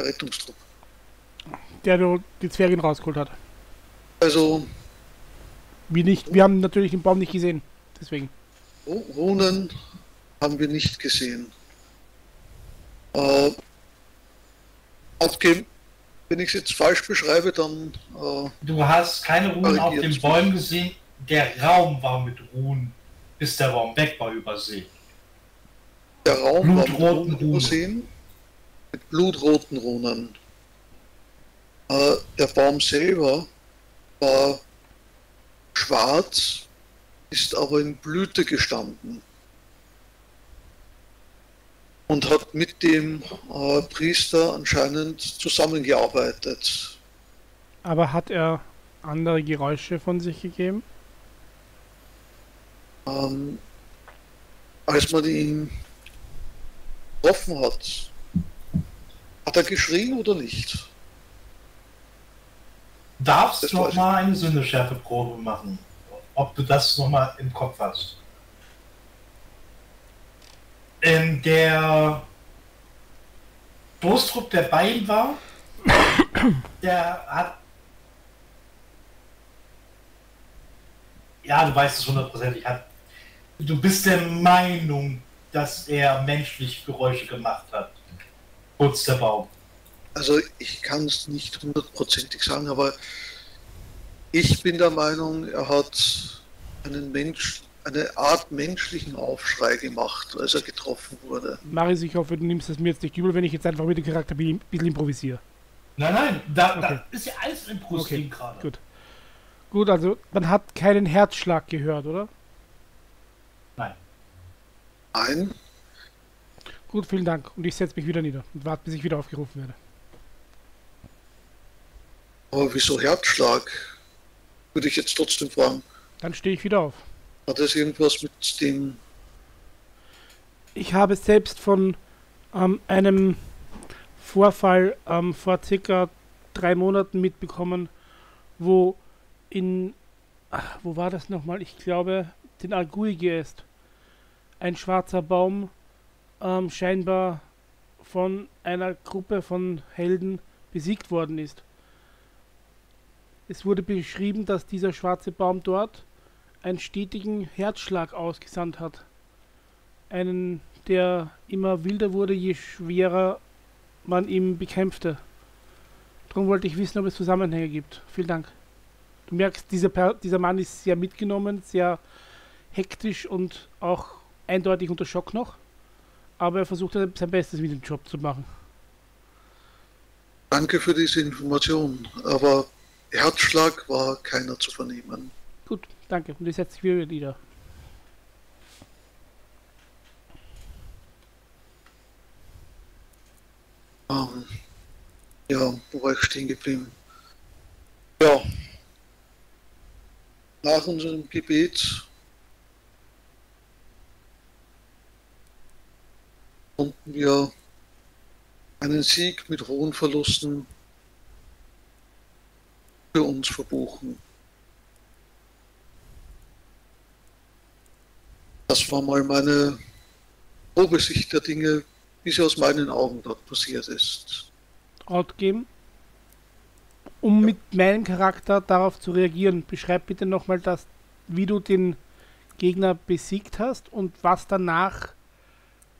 Rettungstrupp. Der du die Zwergin rausgeholt hat. Also. Wie nicht? Wir haben natürlich den Baum nicht gesehen. Deswegen. Runen haben wir nicht gesehen. Äh, aufgeben, wenn ich es jetzt falsch beschreibe, dann. Äh, du hast keine Runen auf den Bäumen gesehen. Der Raum war mit Runen, bis der Baum weg war, übersehen. Der Raum war mit Runen übersehen mit blutroten Runen. Äh, der Baum selber war schwarz, ist aber in Blüte gestanden und hat mit dem äh, Priester anscheinend zusammengearbeitet. Aber hat er andere Geräusche von sich gegeben? Ähm, als man ihn getroffen hat, hat er geschrien oder nicht? Darfst du noch mal eine Sinneschärfeprobe machen, ob du das noch mal im Kopf hast. Ähm, der Stoßtrupp, der bei ihm war, <coughs> der hat. Ja, du weißt es hundertprozentig. Du bist der Meinung, dass er menschlich Geräusche gemacht hat. Kurz der Baum. Also ich kann es nicht hundertprozentig sagen, aber ich bin der Meinung, er hat einen Mensch, eine Art menschlichen Aufschrei gemacht, als er getroffen wurde. Maris, ich hoffe, du nimmst es mir jetzt nicht übel, wenn ich jetzt einfach mit dem Charakter ein bisschen improvisiere. Nein, nein, da, okay. da ist ja alles improvisiert okay, gerade. Gut. Gut, also man hat keinen Herzschlag gehört, oder? Nein. Nein. Gut, vielen Dank. Und ich setze mich wieder nieder und warte, bis ich wieder aufgerufen werde. Aber wieso Herzschlag? Würde ich jetzt trotzdem fragen. Dann stehe ich wieder auf. Hat das irgendwas mit dem... Ich habe selbst von ähm, einem Vorfall ähm, vor circa drei Monaten mitbekommen, wo in, ach, wo war das nochmal? Ich glaube, den Algui geäst. Ein schwarzer Baum ähm, scheinbar von einer Gruppe von Helden besiegt worden ist. Es wurde beschrieben, dass dieser schwarze Baum dort einen stetigen Herzschlag ausgesandt hat. Einen, der immer wilder wurde, je schwerer man ihn bekämpfte. Darum wollte ich wissen, ob es Zusammenhänge gibt. Vielen Dank. Du merkst, dieser, dieser Mann ist sehr mitgenommen, sehr hektisch und auch eindeutig unter Schock noch. Aber er versucht sein Bestes mit dem Job zu machen. Danke für diese Information. Aber Herzschlag war keiner zu vernehmen. Gut, danke. Und ich setze wieder nieder. Um, ja, wo war ich stehen geblieben? Ja. Nach unserem Gebet konnten wir einen Sieg mit hohen Verlusten für uns verbuchen. Das war mal meine grobe Sicht der Dinge, wie sie aus meinen Augen dort passiert ist. Rat geben? Um ja. mit meinem Charakter darauf zu reagieren, beschreib bitte nochmal das, wie du den Gegner besiegt hast und was danach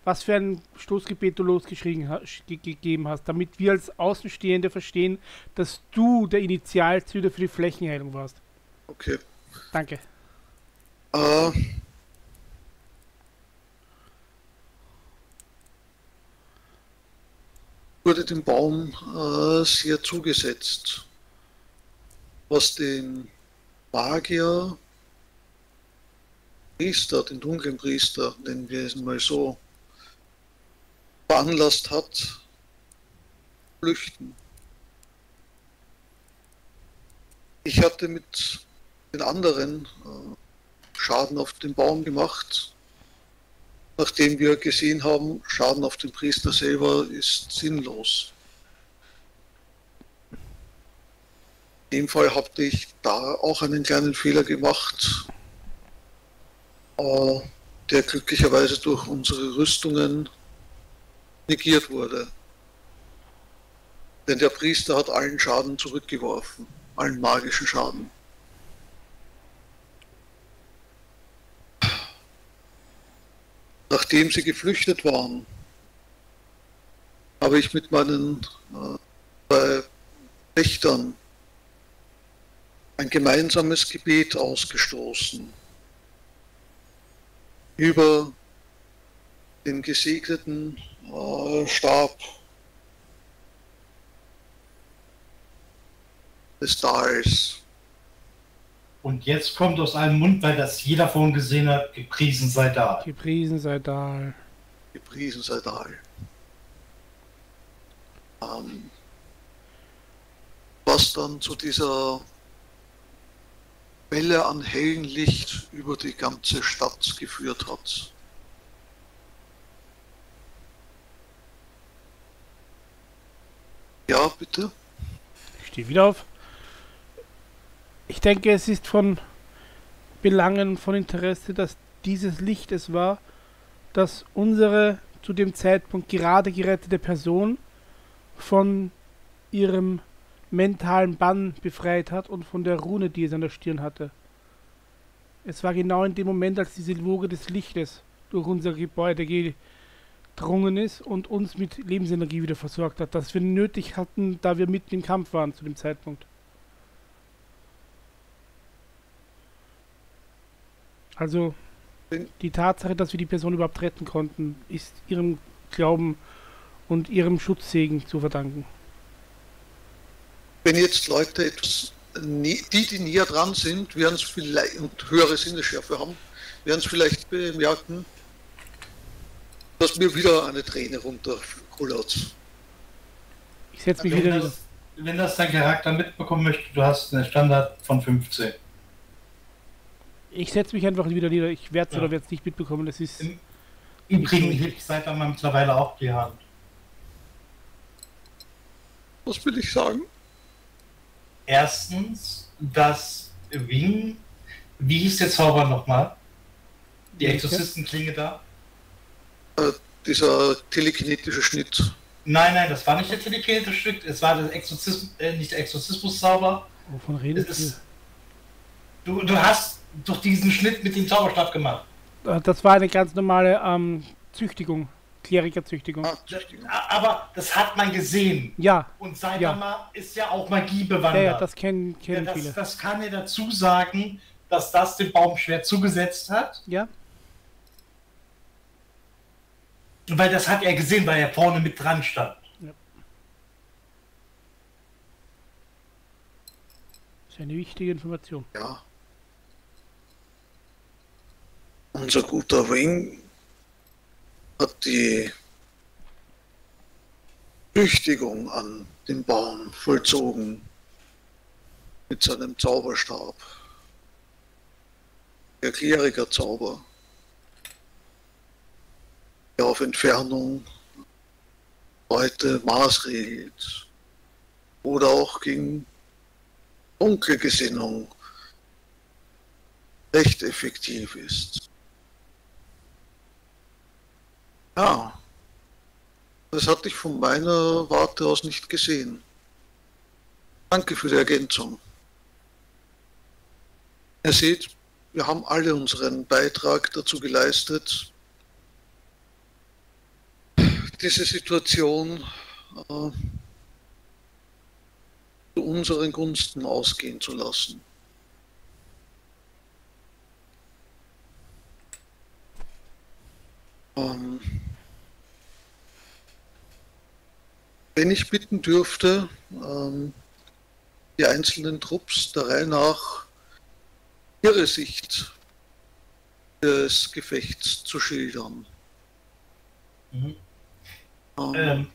was für ein Stoßgebet du losgeschrieben gegeben hast, damit wir als Außenstehende verstehen, dass du der Initialzünder für die Flächenheilung warst. Okay. Danke. Uh, wurde dem Baum uh, sehr zugesetzt, was den Magier, Priester, den dunklen Priester, nennen wir es mal so, veranlasst hat, flüchten. Ich hatte mit den anderen äh, Schaden auf den Baum gemacht. Nachdem wir gesehen haben, Schaden auf den Priester selber ist sinnlos. In dem Fall hatte ich da auch einen kleinen Fehler gemacht, äh, der glücklicherweise durch unsere Rüstungen negiert wurde. Denn der Priester hat allen Schaden zurückgeworfen, allen magischen Schaden. Nachdem sie geflüchtet waren, habe ich mit meinen äh, Wächtern ein gemeinsames Gebet ausgestoßen über den gesegneten äh, Stab des Dals. Und jetzt kommt aus einem Mund, weil das jeder von gesehen hat, gepriesen sei da. Gepriesen sei da. Gepriesen sei da. Ähm, was was dann zu dieser Welle an hellen Licht über die ganze Stadt geführt hat. Ja, bitte. Ich stehe wieder auf. Ich denke, es ist von Belangen, von Interesse, dass dieses Licht es war, das unsere zu dem Zeitpunkt gerade gerettete Person von ihrem mentalen Bann befreit hat und von der Rune, die es an der Stirn hatte. Es war genau in dem Moment, als diese Woge des Lichtes durch unser Gebäude gedrungen ist und uns mit Lebensenergie wieder versorgt hat, dass wir nötig hatten, da wir mitten im Kampf waren zu dem Zeitpunkt. Also die Tatsache, dass wir die Person überhaupt retten konnten, ist ihrem Glauben und ihrem Schutzsegen zu verdanken wenn jetzt Leute etwas, die, die näher dran sind, werden es vielleicht und höhere Sinneschärfe haben, werden es vielleicht bemerken, dass mir wieder eine Träne runterkullert. Ich setze mich wenn wieder. Das, wenn das dein Charakter mitbekommen möchte, du hast einen Standard von 15. Ich setze mich einfach wieder nieder. Ich werde es ja. oder werde es nicht mitbekommen. Das ist. Im, Im Kriegen hebt seit einmal mittlerweile auch die Hand. Was will ich sagen? erstens, dass Wing, wie hieß der Zauber nochmal? Die Exorzistenklinge da? Äh, dieser telekinetische Schnitt. Nein, nein, das war nicht der telekinetische Schnitt, es war der Exorzismus, äh, nicht der Exorzismuszauber. Wovon redest du? Du hast durch diesen Schnitt mit dem Zauberstab gemacht. Äh, das war eine ganz normale ähm, Züchtigung. Klerikerzüchtigung. Ah, aber das hat man gesehen. Ja. Und Saitama ja. ist ja auch Magie bewandert. Ja, ja das kennen, kennen ja, das, viele. Das kann er dazu sagen, dass das dem Baum schwer zugesetzt hat. Ja. Weil das hat er gesehen, weil er vorne mit dran stand. Ja. Das ist eine wichtige Information. Ja. Unser guter Wing hat die Züchtigung an dem Baum vollzogen mit seinem Zauberstab. Der Kleriker-Zauber, der auf Entfernung Leute maßregelt oder auch gegen Dunkelgesinnung recht effektiv ist. Ja, das hatte ich von meiner Warte aus nicht gesehen. Danke für die Ergänzung. Ihr seht, wir haben alle unseren Beitrag dazu geleistet, diese Situation äh, zu unseren Gunsten ausgehen zu lassen. Ähm, wenn ich bitten dürfte, ähm, die einzelnen Trupps der Reihe nach ihre Sicht des Gefechts zu schildern. Mhm. Ähm, ähm,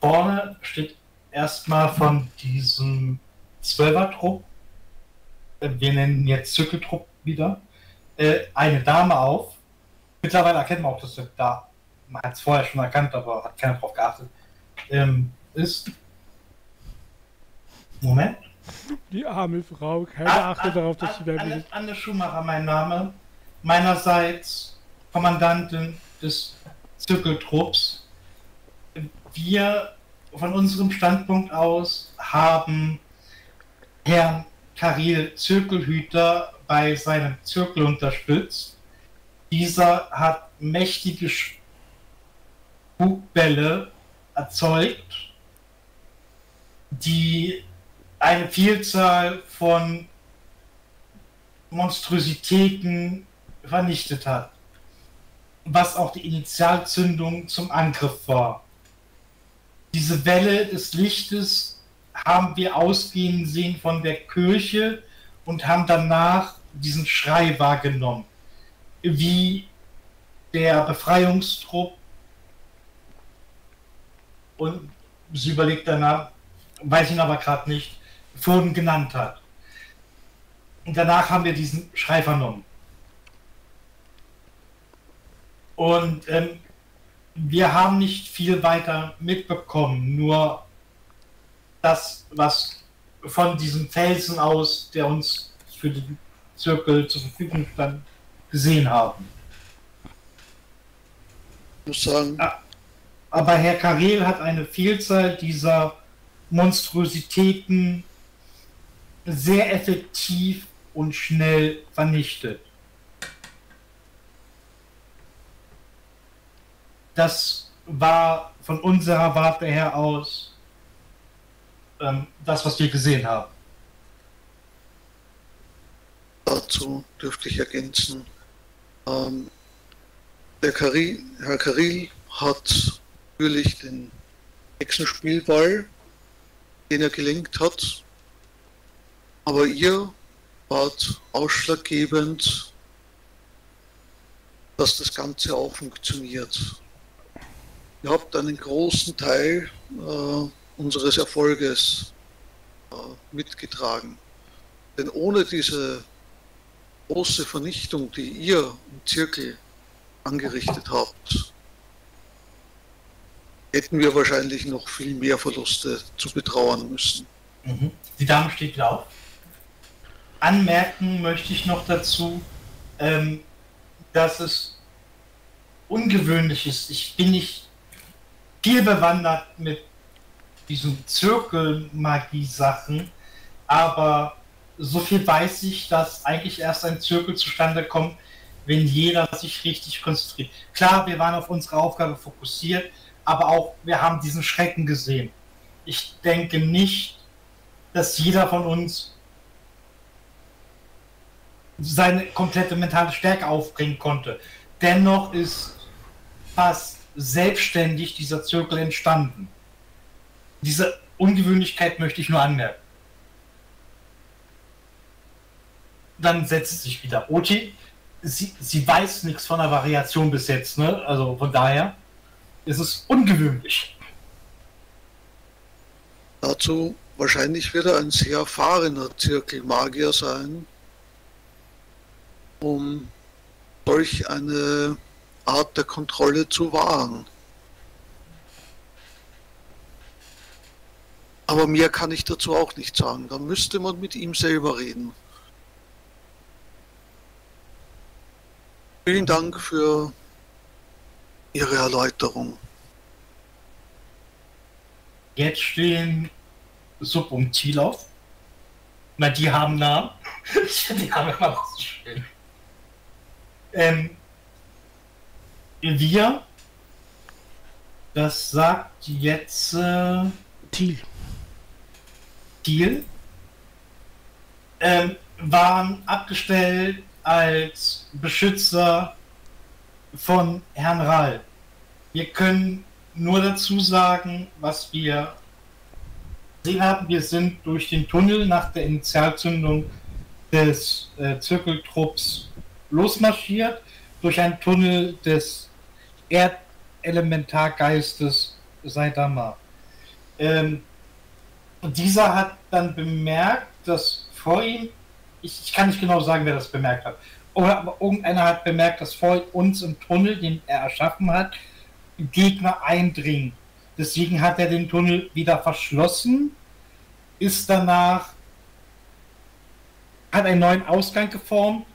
vorne steht erstmal von diesem Zwölfer-Trupp, äh, wir nennen jetzt Zirkeltrupp wieder, äh, eine Dame auf. Mittlerweile erkennt man auch, dass da, man hat es vorher schon erkannt, aber hat keiner darauf geachtet, ähm, ist. Moment. Die arme Frau, keine ah, Achte ah, darauf, dass sie da Anne, Anne Schumacher, mein Name. Meinerseits Kommandantin des Zirkeltrupps. Wir von unserem Standpunkt aus haben Herrn Karil Zirkelhüter bei seinem Zirkel unterstützt. Dieser hat mächtige Spuckbälle erzeugt, die eine Vielzahl von Monstrositäten vernichtet hat, was auch die Initialzündung zum Angriff war. Diese Welle des Lichtes haben wir ausgehen sehen von der Kirche und haben danach diesen Schrei wahrgenommen, wie der Befreiungstrupp und sie überlegt danach, weiß ich aber gerade nicht, vorhin genannt hat. Und danach haben wir diesen Schrei vernommen. Und ähm, wir haben nicht viel weiter mitbekommen, nur das, was von diesem Felsen aus, der uns für den Zirkel zur Verfügung stand, gesehen haben. Ich muss sagen. Ah, aber Herr Karel hat eine Vielzahl dieser Monstrositäten sehr effektiv und schnell vernichtet. Das war von unserer Warte her aus ähm, das, was wir gesehen haben. Dazu dürfte ich ergänzen, ähm, der Karil, Herr Karil hat natürlich den Hexenspielball, den er gelenkt hat, aber ihr wart ausschlaggebend, dass das Ganze auch funktioniert. Ihr habt einen großen Teil äh, unseres Erfolges äh, mitgetragen. Denn ohne diese große Vernichtung, die ihr im Zirkel angerichtet habt, hätten wir wahrscheinlich noch viel mehr Verluste zu betrauern müssen. Mhm. Die Dame steht wieder. Anmerken möchte ich noch dazu, ähm, dass es ungewöhnlich ist. Ich bin nicht viel bewandert mit diesen Zirkelmagie-Sachen, aber so viel weiß ich, dass eigentlich erst ein Zirkel zustande kommt, wenn jeder sich richtig konzentriert. Klar, wir waren auf unsere Aufgabe fokussiert, aber auch wir haben diesen Schrecken gesehen. Ich denke nicht, dass jeder von uns seine komplette mentale Stärke aufbringen konnte. Dennoch ist fast selbstständig dieser Zirkel entstanden. Diese Ungewöhnlichkeit möchte ich nur anmerken. Dann setzt es sich wieder. Oti, sie, sie weiß nichts von der Variation bis jetzt, ne? Also von daher ist es ungewöhnlich. Dazu wahrscheinlich wird er ein sehr erfahrener Zirkelmagier sein, um solch eine Art der Kontrolle zu wahren. Aber mehr kann ich dazu auch nicht sagen. Da müsste man mit ihm selber reden. Vielen Dank für Ihre Erläuterung. Jetzt stehen Sub und Ziel auf. Na, die haben Namen. <laughs> die haben immer noch so schön. Ähm, wir, das sagt jetzt äh, Thiel. Thiel, ähm, waren abgestellt als Beschützer von Herrn Rall. Wir können nur dazu sagen, was wir gesehen haben. Wir sind durch den Tunnel nach der Initialzündung des äh, Zirkeltrupps losmarschiert, durch einen Tunnel des Erdelementargeistes Saitama. Ähm, dieser hat dann bemerkt, dass vor ihm, ich, ich, kann nicht genau sagen, wer das bemerkt hat, aber irgendeiner hat bemerkt, dass vor uns im Tunnel, den er erschaffen hat, Gegner eindringen. Deswegen hat er den Tunnel wieder verschlossen, ist danach, hat einen neuen Ausgang geformt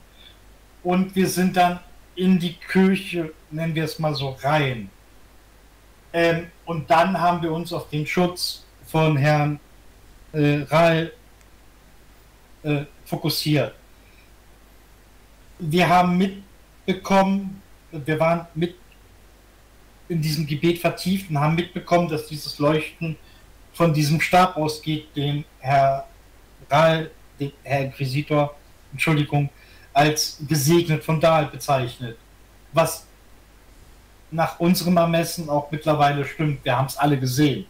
und wir sind dann in die Kirche, nennen wir es mal so, rein. Ähm, und dann haben wir uns auf den Schutz von Herrn äh, Rahl äh, fokussiert. Wir haben mitbekommen, wir waren mit in diesem Gebet vertieft und haben mitbekommen, dass dieses Leuchten von diesem Stab ausgeht, den Herr Rahl, den Herr Inquisitor, Entschuldigung, als gesegnet von Dahl bezeichnet. Was nach unserem Ermessen auch mittlerweile stimmt. Wir haben es alle gesehen.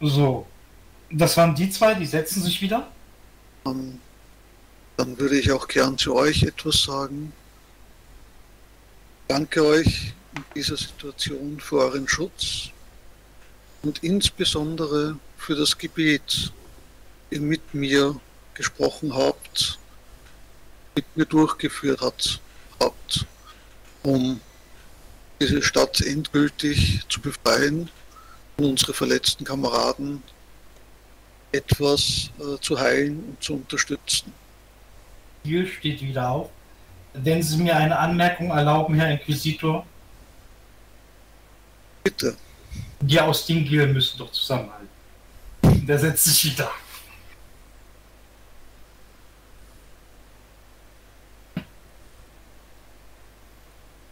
So. Das waren die zwei, die setzen sich wieder. Um, dann würde ich auch gern zu euch etwas sagen. Danke euch in dieser Situation für euren Schutz und insbesondere für das Gebet, ihr mit mir gesprochen habt, mit mir durchgeführt habt, um diese Stadt endgültig zu befreien und unsere verletzten Kameraden etwas äh, zu heilen und zu unterstützen. Hier steht wieder auf. Wenn Sie mir eine Anmerkung erlauben, Herr Inquisitor. Bitte. Die aus Dingil müssen doch zusammenhalten. Der setzt sich wieder.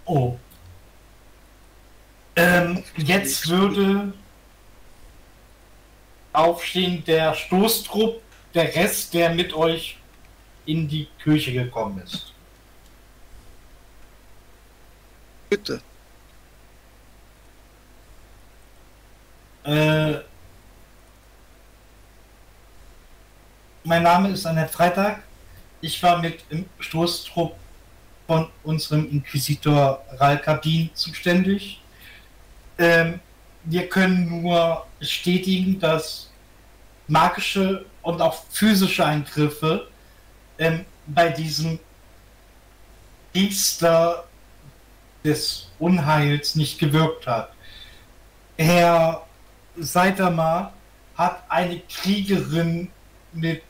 Oh. Ähm, jetzt würde aufstehen der Stoßtrupp, der Rest, der mit euch in die Kirche gekommen ist. Bitte. Äh, mein Name ist Annette Freitag. Ich war mit im Stoßtrupp von unserem Inquisitor Ralkabin zuständig. Ähm, wir können nur bestätigen, dass magische und auch physische Eingriffe ähm, bei diesem Priester des Unheils nicht gewirkt hat. Herr Seidama hat eine Kriegerin mit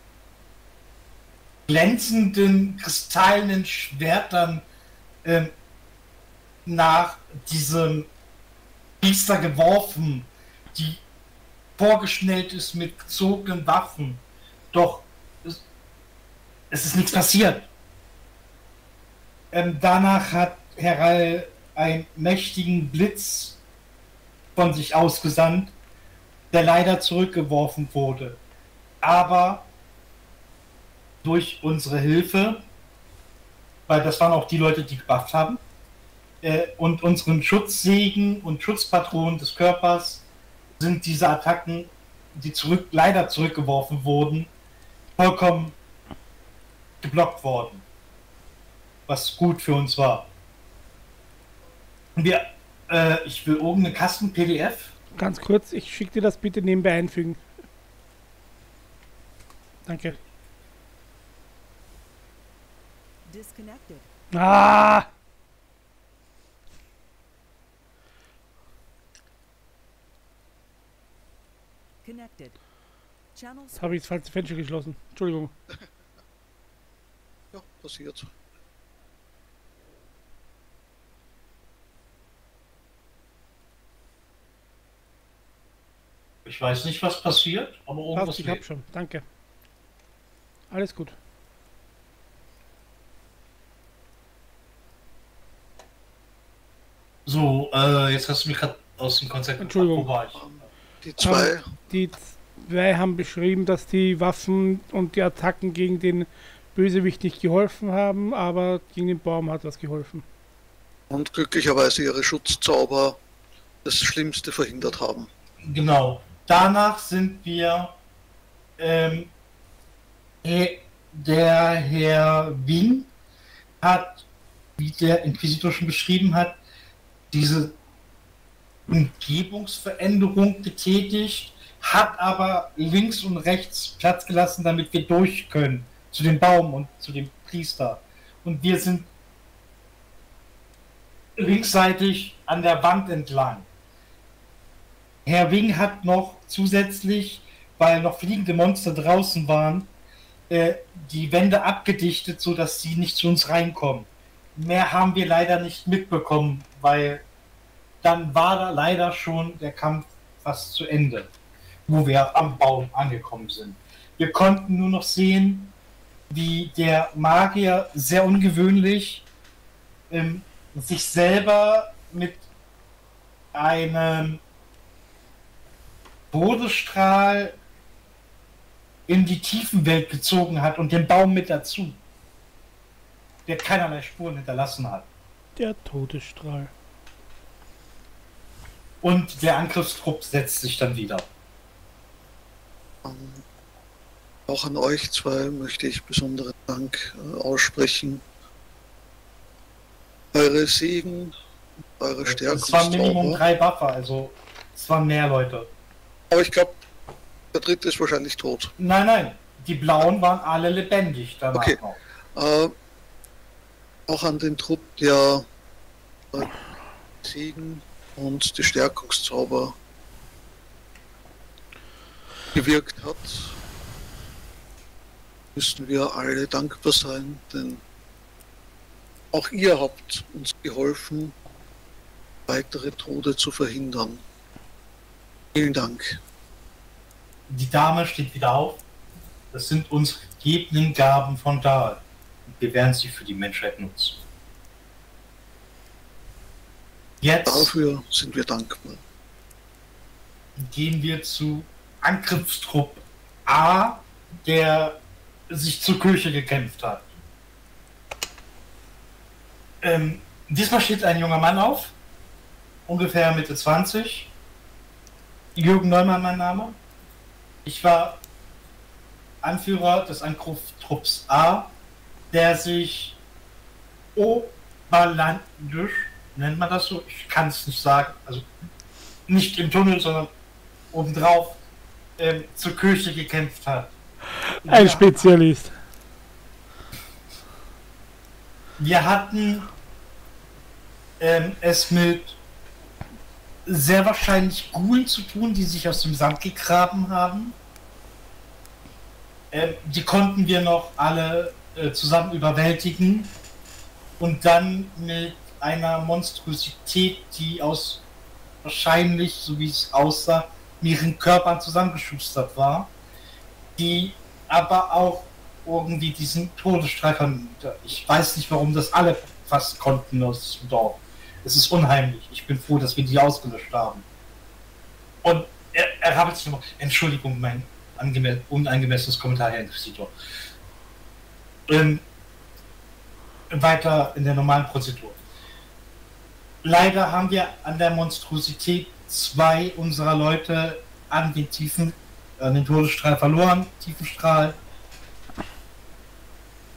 glänzenden, kristallenen Schwertern äh, nach diesem Priester geworfen, die vorgeschnellt ist mit gezogenen Waffen. Doch es, es ist nichts passiert. Ähm, danach hat Heral einen mächtigen Blitz von sich ausgesandt, der leider zurückgeworfen wurde. Aber durch unsere Hilfe, weil das waren auch die Leute, die gebufft haben, äh, und unseren Schutzsegen und Schutzpatronen des Körpers sind diese Attacken, die zurück, leider zurückgeworfen wurden, vollkommen geblockt worden. Was gut für uns war. Wir, äh, ich will irgendeine Kasten-PDF. Ganz kurz, ich schicke dir das bitte nebenbei einfügen. Danke. Disconnected. Ah! Jetzt habe ich das falsche Fenster geschlossen. Entschuldigung. Ja, passiert. Ich weiß nicht, was passiert, aber irgendwas. Passt, ich hab schon, danke. Alles gut. So, äh, jetzt hast du mich gerade aus dem Konzept Entschuldigung. Gebracht. Die zwei. Ähm, die zwei haben beschrieben, dass die Waffen und die Attacken gegen den Bösewicht nicht geholfen haben, aber gegen den Baum hat was geholfen. Und glücklicherweise ihre Schutzzauber das Schlimmste verhindert haben. Genau. Danach sind wir ähm, der Herr Wing hat, wie der Inquisitor schon beschrieben hat, diese Umgebungsveränderung getätigt, hat aber links und rechts Platz gelassen, damit wir durch können zu dem Baum und zu dem Priester. Und wir sind linksseitig an der Wand entlang. Herr Wing hat noch zusätzlich, weil noch fliegende Monster draußen waren, äh, die Wände abgedichtet, sodass sie nicht zu uns reinkommen. Mehr haben wir leider nicht mitbekommen, weil dann war da leider schon der Kampf fast zu Ende, wo wir am Baum angekommen sind. Wir konnten nur noch sehen, wie der Magier sehr ungewöhnlich ähm, sich selber mit einem Todesstrahl in die Tiefenwelt gezogen hat und den Baum mit dazu, der keinerlei Spuren hinterlassen hat. Der Todesstrahl. Und der Angriffstrupp setzt sich dann wieder. Ähm, auch an euch zwei möchte ich besonderen Dank äh, aussprechen. Eure Segen, eure Stärke. Es waren Minimum drei Buffer, also es waren mehr Leute. Aber ich glaube, der dritte ist wahrscheinlich tot. Nein, nein. Die blauen waren alle lebendig danach okay. Äh, auch an den Trupp, der äh, Segen und die Stärkungszauber gewirkt hat, müssen wir alle dankbar sein, denn auch ihr habt uns geholfen, weitere Tode zu verhindern. Vielen Dank. Die Dame steht wieder auf. Das sind unsere gegebenen Gaben von da. Wir werden sie für die Menschheit nutzen. Jetzt Dafür sind wir dankbar. Gehen wir zu Angriffstrupp A, der sich zur Kirche gekämpft hat. Ähm, diesmal steht ein junger Mann auf, ungefähr Mitte 20. Jürgen Neumann mein Name. Ich war Anführer des Angriffstrupps A, der sich oberlandisch, nennt man das so, ich kann es nicht sagen, also nicht im Tunnel, sondern obendrauf ähm, zur Kirche gekämpft hat. Ein ja. Spezialist. Wir hatten ähm, es mit sehr wahrscheinlich Gulen zu tun, die sich aus dem Sand gegraben haben. Ähm, die konnten wir noch alle äh, zusammen überwältigen und dann mit einer Monstrosität, die aus wahrscheinlich, so wie es aussah, mehreren Körpern zusammengeschustert war, die aber auch irgendwie diesen Todesstreifer. Ich weiß nicht, warum das alle fast konnten aus dem Dorf. Es ist unheimlich. Ich bin froh, dass wir die ausgelöscht haben. Und er, er rappelt sich nochmal. Entschuldigung, mein unangemessenes Kommentar, Herr Inquisitor. Ähm, weiter in der normalen Prozedur. Leider haben wir an der Monstrosität zwei unserer Leute an den tiefen, an den Todesstrahl verloren, Tiefenstrahl.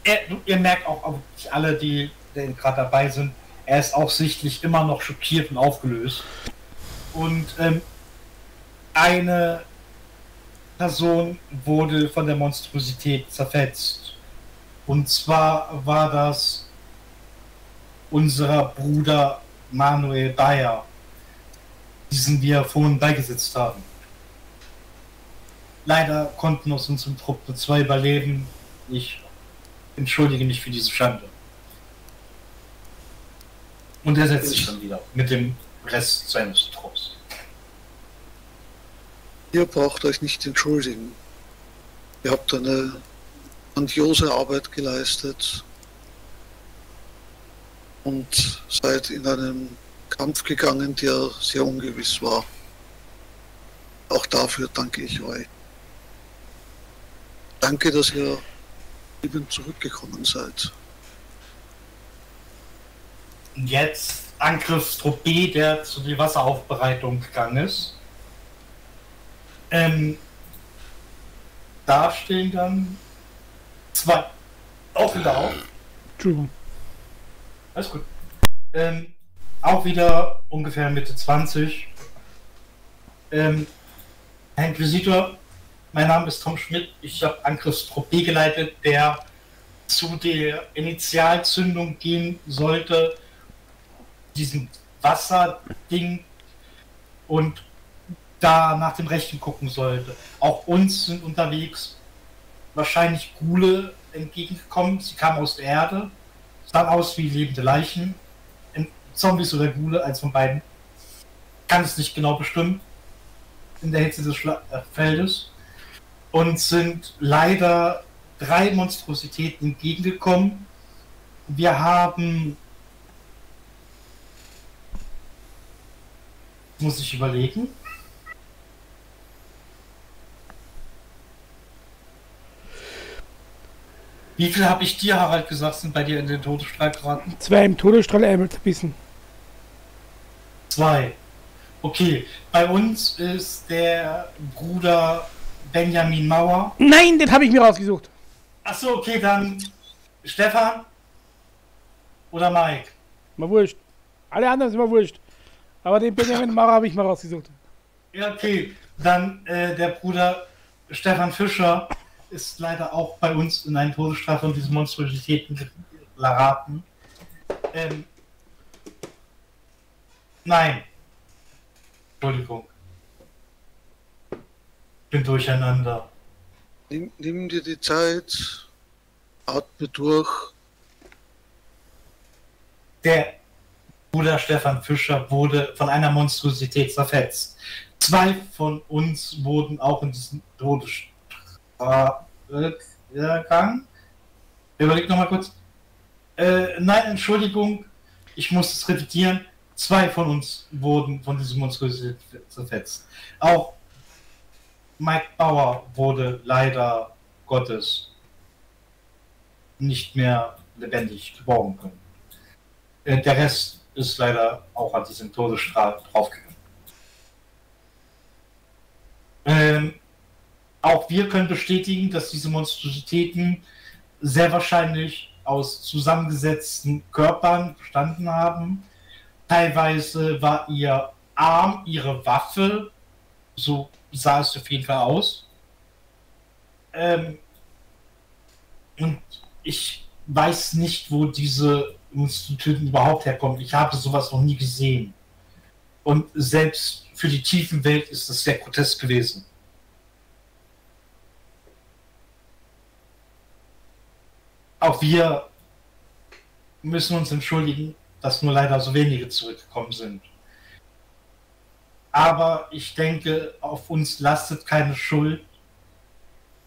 Er, ihr merkt auch, auch alle, die, die gerade dabei sind, er ist auch sichtlich immer noch schockiert und aufgelöst. Und ähm, eine Person wurde von der Monstrosität zerfetzt. Und zwar war das unser Bruder Manuel Bayer, diesen wir vorhin beigesetzt haben. Leider konnten aus unserem Trupp nur zwei überleben. Ich entschuldige mich für diese Schande. Und er setzt sich dann wieder mit dem Rest seines Trupps. Ihr braucht euch nicht entschuldigen. Ihr habt eine grandiose Arbeit geleistet und seid in einen Kampf gegangen, der sehr ungewiss war. Auch dafür danke ich euch. Danke, dass ihr eben zurückgekommen seid. Jetzt Angriffstrupp B, der zu der Wasseraufbereitung gegangen ist. Ähm, da stehen dann zwei. Auch wieder auf. Entschuldigung. Alles gut. Ähm, auch wieder ungefähr Mitte 20. Ähm, Herr Inquisitor, mein Name ist Tom Schmidt. Ich habe Angriffstrupp B geleitet, der zu der Initialzündung gehen sollte, diesem Wasserding und da nach dem Rechten gucken sollte. Auch uns sind unterwegs wahrscheinlich Gule entgegengekommen. Sie kamen aus der Erde, sahen aus wie lebende Leichen. Zombies oder Gule, eins von beiden. Kann es nicht genau bestimmen. In der Hitze des Schla äh, Feldes. Und sind leider drei Monstrositäten entgegengekommen. Wir haben. Muss ich überlegen. Wie viel habe ich dir, Harald, gesagt, sind bei dir in den Todesstrahl geraten? Zwei im Todesstrahl, einmal zerbissen. Zwei. Okay, bei uns ist der Bruder Benjamin Mauer. Nein, den habe ich mir rausgesucht. Achso, okay, dann Stefan oder Mike? Mal wurscht. Alle anderen sind mir wurscht. Aber den Benjamin <laughs> Maurer habe ich mal rausgesucht. Ja, okay. Dann äh, der Bruder Stefan Fischer ist leider auch bei uns in einen Todesstrafe und diese Monstrositäten geraten. Ähm, nein. Entschuldigung. Bin durcheinander. Nimm, nimm dir die Zeit, atme durch. Der Bruder Stefan Fischer wurde von einer Monstrosität zerfetzt. Zwei von uns wurden auch in diesen Todesgang. Überleg nochmal kurz. Äh, nein, Entschuldigung, ich muss es repetieren. Zwei von uns wurden von diesem Monstrosität zerfetzt. Auch Mike Bauer wurde leider Gottes nicht mehr lebendig geborgen können. Äh, der Rest ist leider auch an diesem Todesstrahl draufgegangen. Ähm, auch wir können bestätigen, dass diese Monstrositäten sehr wahrscheinlich aus zusammengesetzten Körpern bestanden haben. Teilweise war ihr Arm ihre Waffe, so sah es auf jeden Fall aus. Ähm, und ich weiß nicht, wo diese Instituten überhaupt herkommen. Ich habe sowas noch nie gesehen. Und selbst für die tiefen Welt ist das sehr grotesk gewesen. Auch wir müssen uns entschuldigen, dass nur leider so wenige zurückgekommen sind. Aber ich denke, auf uns lastet keine Schuld.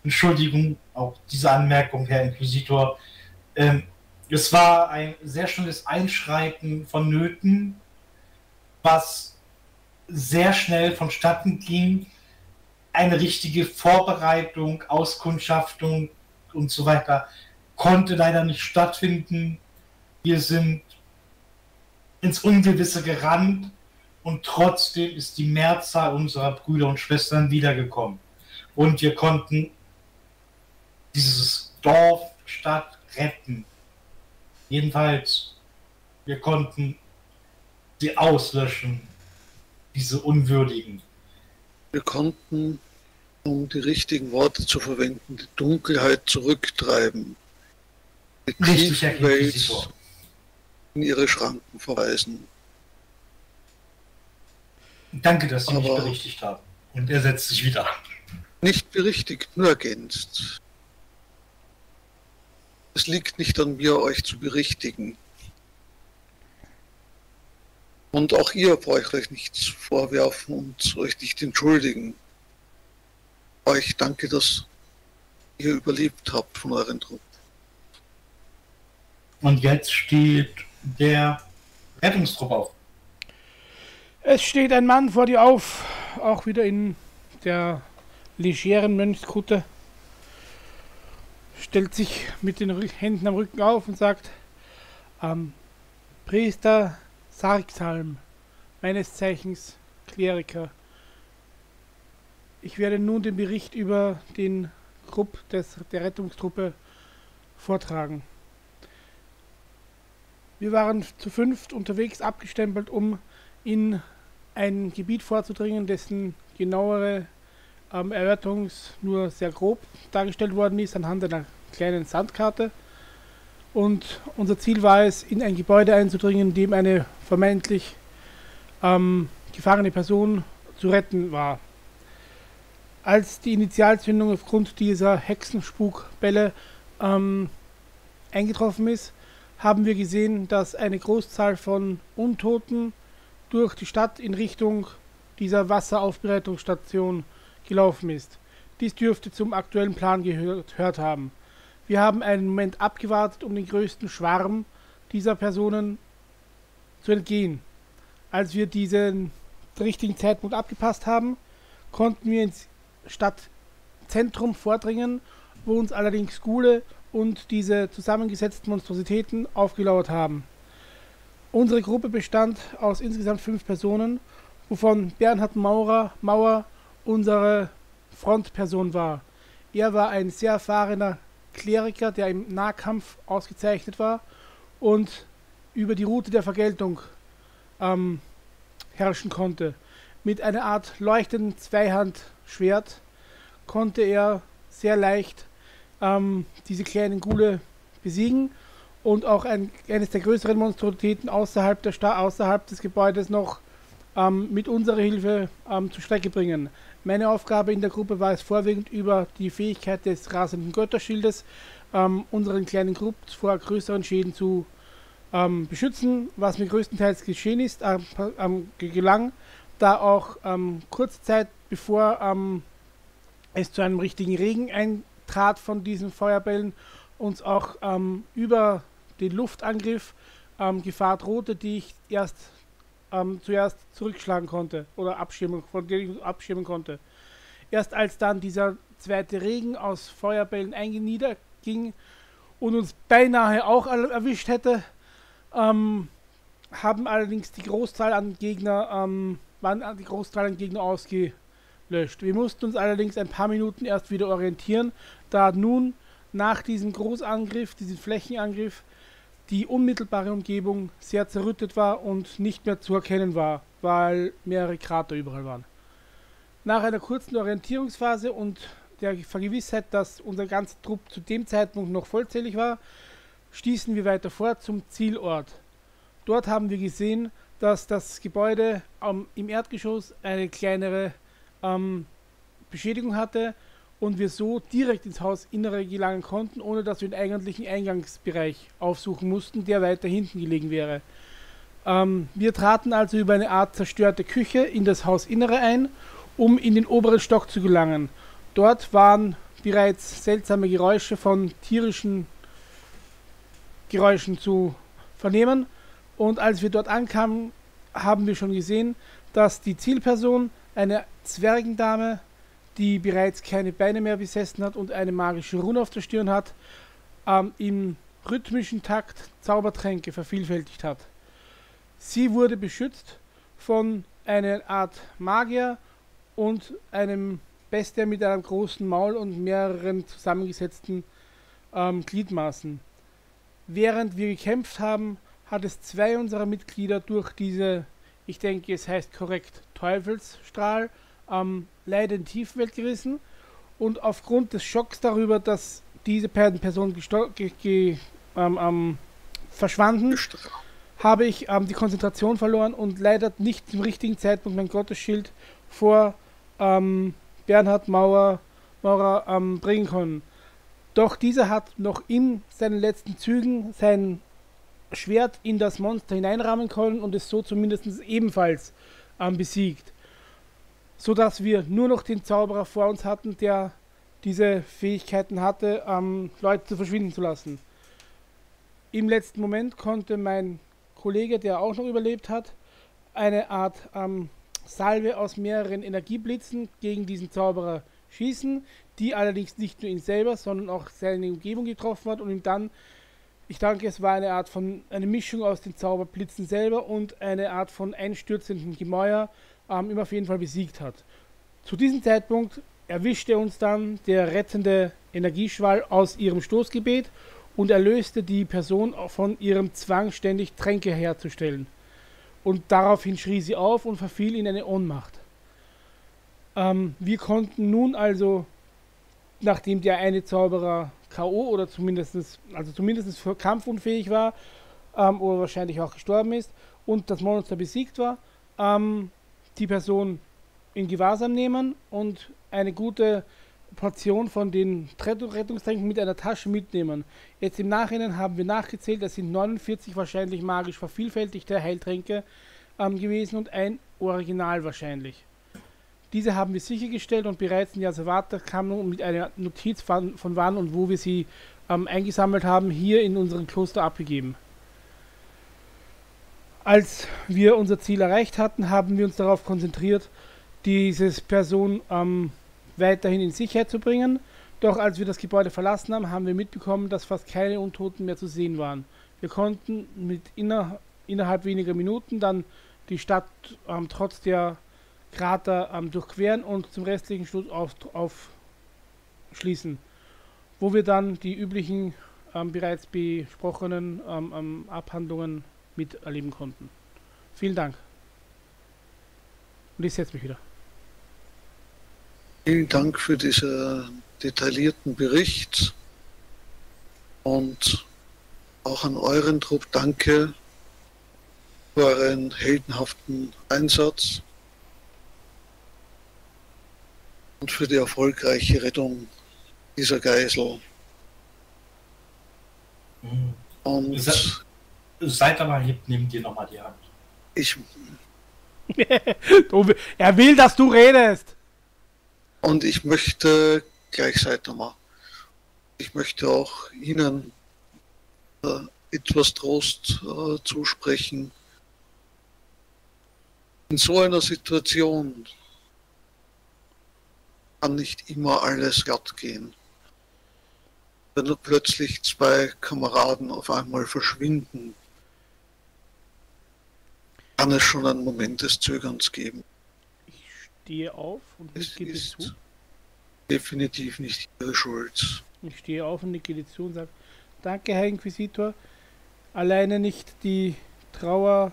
Entschuldigung, auch diese Anmerkung, Herr Inquisitor. Ähm, es war ein sehr schnelles Einschreiten von Nöten, was sehr schnell vonstatten ging. Eine richtige Vorbereitung, Auskundschaftung und so weiter konnte leider nicht stattfinden. Wir sind ins Ungewisse gerannt und trotzdem ist die Mehrzahl unserer Brüder und Schwestern wiedergekommen. Und wir konnten dieses Dorf, Stadt retten. Jedenfalls, wir konnten sie auslöschen, diese Unwürdigen. Wir konnten, um die richtigen Worte zu verwenden, die Dunkelheit zurücktreiben. Die Richtig, Welt in ihre Schranken verweisen. Danke, dass Sie Aber mich berichtigt haben. Und er setzt sich wieder. Nicht berichtigt, nur ergänzt. Es liegt nicht an mir, euch zu berichtigen. Und auch ihr braucht euch nichts vorwerfen und euch nicht entschuldigen. Euch danke, dass ihr überlebt habt von euren Truppen. Und jetzt steht der Rettungstrupp auf. Es steht ein Mann vor dir auf, auch wieder in der legeren Mönchskutte stellt sich mit den Händen am Rücken auf und sagt, ähm, Priester Sargsalm, meines Zeichens Kleriker, ich werde nun den Bericht über den Grupp des, der Rettungstruppe vortragen. Wir waren zu fünft unterwegs abgestempelt, um in ein Gebiet vorzudringen, dessen genauere ähm, Erörterungs nur sehr grob dargestellt worden ist anhand einer kleinen Sandkarte. Und unser Ziel war es, in ein Gebäude einzudringen, in dem eine vermeintlich ähm, gefangene Person zu retten war. Als die Initialzündung aufgrund dieser Hexenspukbälle ähm, eingetroffen ist, haben wir gesehen, dass eine Großzahl von Untoten durch die Stadt in Richtung dieser Wasseraufbereitungsstation gelaufen ist. Dies dürfte zum aktuellen Plan gehört haben. Wir haben einen Moment abgewartet, um den größten Schwarm dieser Personen zu entgehen. Als wir diesen richtigen Zeitpunkt abgepasst haben, konnten wir ins Stadtzentrum vordringen, wo uns allerdings Gule und diese zusammengesetzten Monstrositäten aufgelauert haben. Unsere Gruppe bestand aus insgesamt fünf Personen, wovon Bernhard Maurer, Mauer unsere Frontperson war. Er war ein sehr erfahrener Kleriker, der im Nahkampf ausgezeichnet war und über die Route der Vergeltung ähm, herrschen konnte. Mit einer Art leuchtenden Zweihandschwert konnte er sehr leicht ähm, diese kleinen Gule besiegen und auch ein, eines der größeren Monstrositäten außerhalb, der außerhalb des Gebäudes noch ähm, mit unserer Hilfe ähm, zur Strecke bringen. Meine Aufgabe in der Gruppe war es vorwiegend über die Fähigkeit des rasenden Götterschildes ähm, unseren kleinen Grupp vor größeren Schäden zu ähm, beschützen, was mir größtenteils geschehen ist, gelang, da auch ähm, kurze Zeit bevor ähm, es zu einem richtigen Regen eintrat von diesen Feuerbällen, uns auch ähm, über den Luftangriff Gefahr drohte, die ich erst zuerst zurückschlagen konnte oder abschirmen, von der ich abschirmen konnte. Erst als dann dieser zweite Regen aus Feuerbällen eingeniederging und uns beinahe auch erwischt hätte, ähm, haben allerdings die Großzahl an Gegner, ähm, waren die Großzahl an Gegner ausgelöscht. Wir mussten uns allerdings ein paar Minuten erst wieder orientieren, da nun nach diesem Großangriff, diesem Flächenangriff, die unmittelbare Umgebung sehr zerrüttet war und nicht mehr zu erkennen war, weil mehrere Krater überall waren. Nach einer kurzen Orientierungsphase und der Vergewissheit, dass unser ganzer Trupp zu dem Zeitpunkt noch vollzählig war, stießen wir weiter vor zum Zielort. Dort haben wir gesehen, dass das Gebäude im Erdgeschoss eine kleinere ähm, Beschädigung hatte und wir so direkt ins Hausinnere gelangen konnten, ohne dass wir den eigentlichen Eingangsbereich aufsuchen mussten, der weiter hinten gelegen wäre. Ähm, wir traten also über eine Art zerstörte Küche in das Hausinnere ein, um in den oberen Stock zu gelangen. Dort waren bereits seltsame Geräusche von tierischen Geräuschen zu vernehmen. Und als wir dort ankamen, haben wir schon gesehen, dass die Zielperson eine Zwergendame, die bereits keine Beine mehr besessen hat und eine magische Rune auf der Stirn hat, ähm, im rhythmischen Takt Zaubertränke vervielfältigt hat. Sie wurde beschützt von einer Art Magier und einem Bestier mit einem großen Maul und mehreren zusammengesetzten ähm, Gliedmaßen. Während wir gekämpft haben, hat es zwei unserer Mitglieder durch diese, ich denke es heißt korrekt, Teufelsstrahl leider in Tiefwelt gerissen. Und aufgrund des Schocks darüber, dass diese beiden Personen ähm, ähm, verschwanden, habe ich ähm, die Konzentration verloren und leider nicht zum richtigen Zeitpunkt mein Gottesschild vor ähm, Bernhard Mauer, Maurer ähm, bringen können. Doch dieser hat noch in seinen letzten Zügen sein Schwert in das Monster hineinrahmen können und es so zumindest ebenfalls ähm, besiegt. Sodass wir nur noch den Zauberer vor uns hatten, der diese Fähigkeiten hatte, ähm, Leute zu verschwinden zu lassen. Im letzten Moment konnte mein Kollege, der auch noch überlebt hat, eine Art ähm, Salve aus mehreren Energieblitzen gegen diesen Zauberer schießen, die allerdings nicht nur ihn selber, sondern auch seine Umgebung getroffen hat und ihm dann, ich denke, es war eine Art von, eine Mischung aus den Zauberblitzen selber und eine Art von einstürzenden Gemäuer, ähm, ihm auf jeden Fall besiegt hat. Zu diesem Zeitpunkt erwischte uns dann der rettende Energieschwall aus ihrem Stoßgebet und erlöste die Person von ihrem Zwang, ständig Tränke herzustellen. Und daraufhin schrie sie auf und verfiel in eine Ohnmacht. Ähm, wir konnten nun also nachdem der eine Zauberer K.O. oder zumindest, also zumindest für kampfunfähig war ähm, oder wahrscheinlich auch gestorben ist und das Monster besiegt war, ähm, die Person in Gewahrsam nehmen und eine gute Portion von den Rettungstränken mit einer Tasche mitnehmen. Jetzt im Nachhinein haben wir nachgezählt, das sind 49 wahrscheinlich magisch vervielfältigte Heiltränke ähm, gewesen und ein Original wahrscheinlich. Diese haben wir sichergestellt und bereits in Jasavata kam nun mit einer Notiz von, von wann und wo wir sie ähm, eingesammelt haben, hier in unserem Kloster abgegeben. Als wir unser Ziel erreicht hatten, haben wir uns darauf konzentriert, diese Person ähm, weiterhin in Sicherheit zu bringen. Doch als wir das Gebäude verlassen haben, haben wir mitbekommen, dass fast keine Untoten mehr zu sehen waren. Wir konnten mit inner, innerhalb weniger Minuten dann die Stadt ähm, trotz der Krater ähm, durchqueren und zum restlichen Schluss auf, aufschließen, wo wir dann die üblichen ähm, bereits besprochenen ähm, ähm, Abhandlungen miterleben konnten. Vielen Dank. Und ich setze mich wieder. Vielen Dank für diesen detaillierten Bericht und auch an euren Trupp danke für euren heldenhaften Einsatz und für die erfolgreiche Rettung dieser Geisel. Mhm. Und Aber hebt, nehmt dir nochmal die Hand. Ich. <laughs> er will, dass du redest. Und ich möchte gleich Seitama. Ich möchte auch Ihnen äh, etwas Trost äh, zusprechen. In so einer Situation kann nicht immer alles glatt gehen. Wenn plötzlich zwei Kameraden auf einmal verschwinden, kann es schon einen Moment des Zögerns geben. Ich stehe auf und nicke dir zu. Definitiv nicht Ihre Schuld. Ich stehe auf und nicke dir zu und sage, danke Herr Inquisitor, alleine nicht die Trauer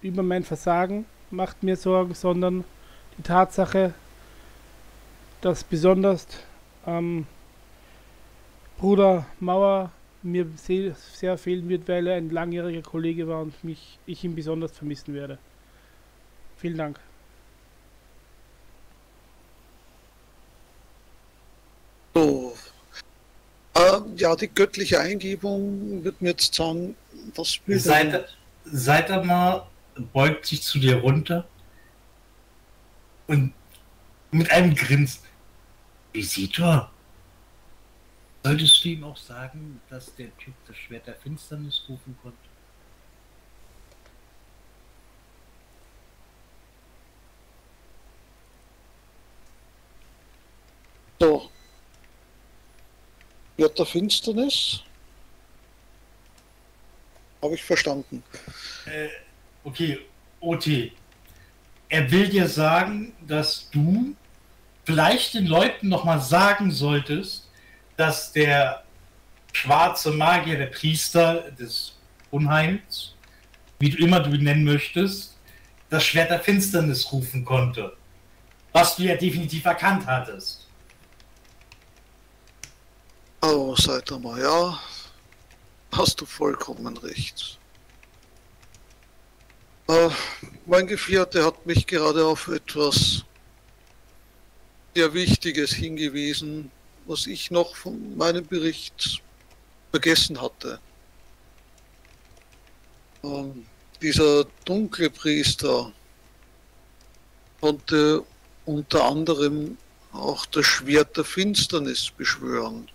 über mein Versagen macht mir Sorgen, sondern die Tatsache, dass besonders ähm, Bruder Mauer mir sehr, sehr fehlen wird, weil er ein langjähriger Kollege war und mich, ich ihn besonders vermissen werde. Vielen Dank. So. Äh, ja, die göttliche Eingebung wird mir jetzt sagen, was will Seid, seid er mal, beugt sich zu dir runter und mit einem Grinsen. Visitor, Solltest du ihm auch sagen, dass der Typ das Schwert der Finsternis rufen konnte? So. Schwert der Finsternis? Habe ich verstanden. Äh, okay, OT. Er will dir sagen, dass du vielleicht den Leuten nochmal sagen solltest, dass der schwarze Magier, der Priester des Unheils, wie du immer du ihn nennen möchtest, das Schwert der Finsternis rufen konnte. Was du ja definitiv erkannt hattest. Oh, mal, ja. Hast du vollkommen recht. Äh, mein Gefährte hat mich gerade auf etwas sehr Wichtiges hingewiesen, was ich noch von meinem Bericht vergessen hatte. Ähm, dieser dunkle Priester konnte unter anderem auch das Schwert der Finsternis beschwören.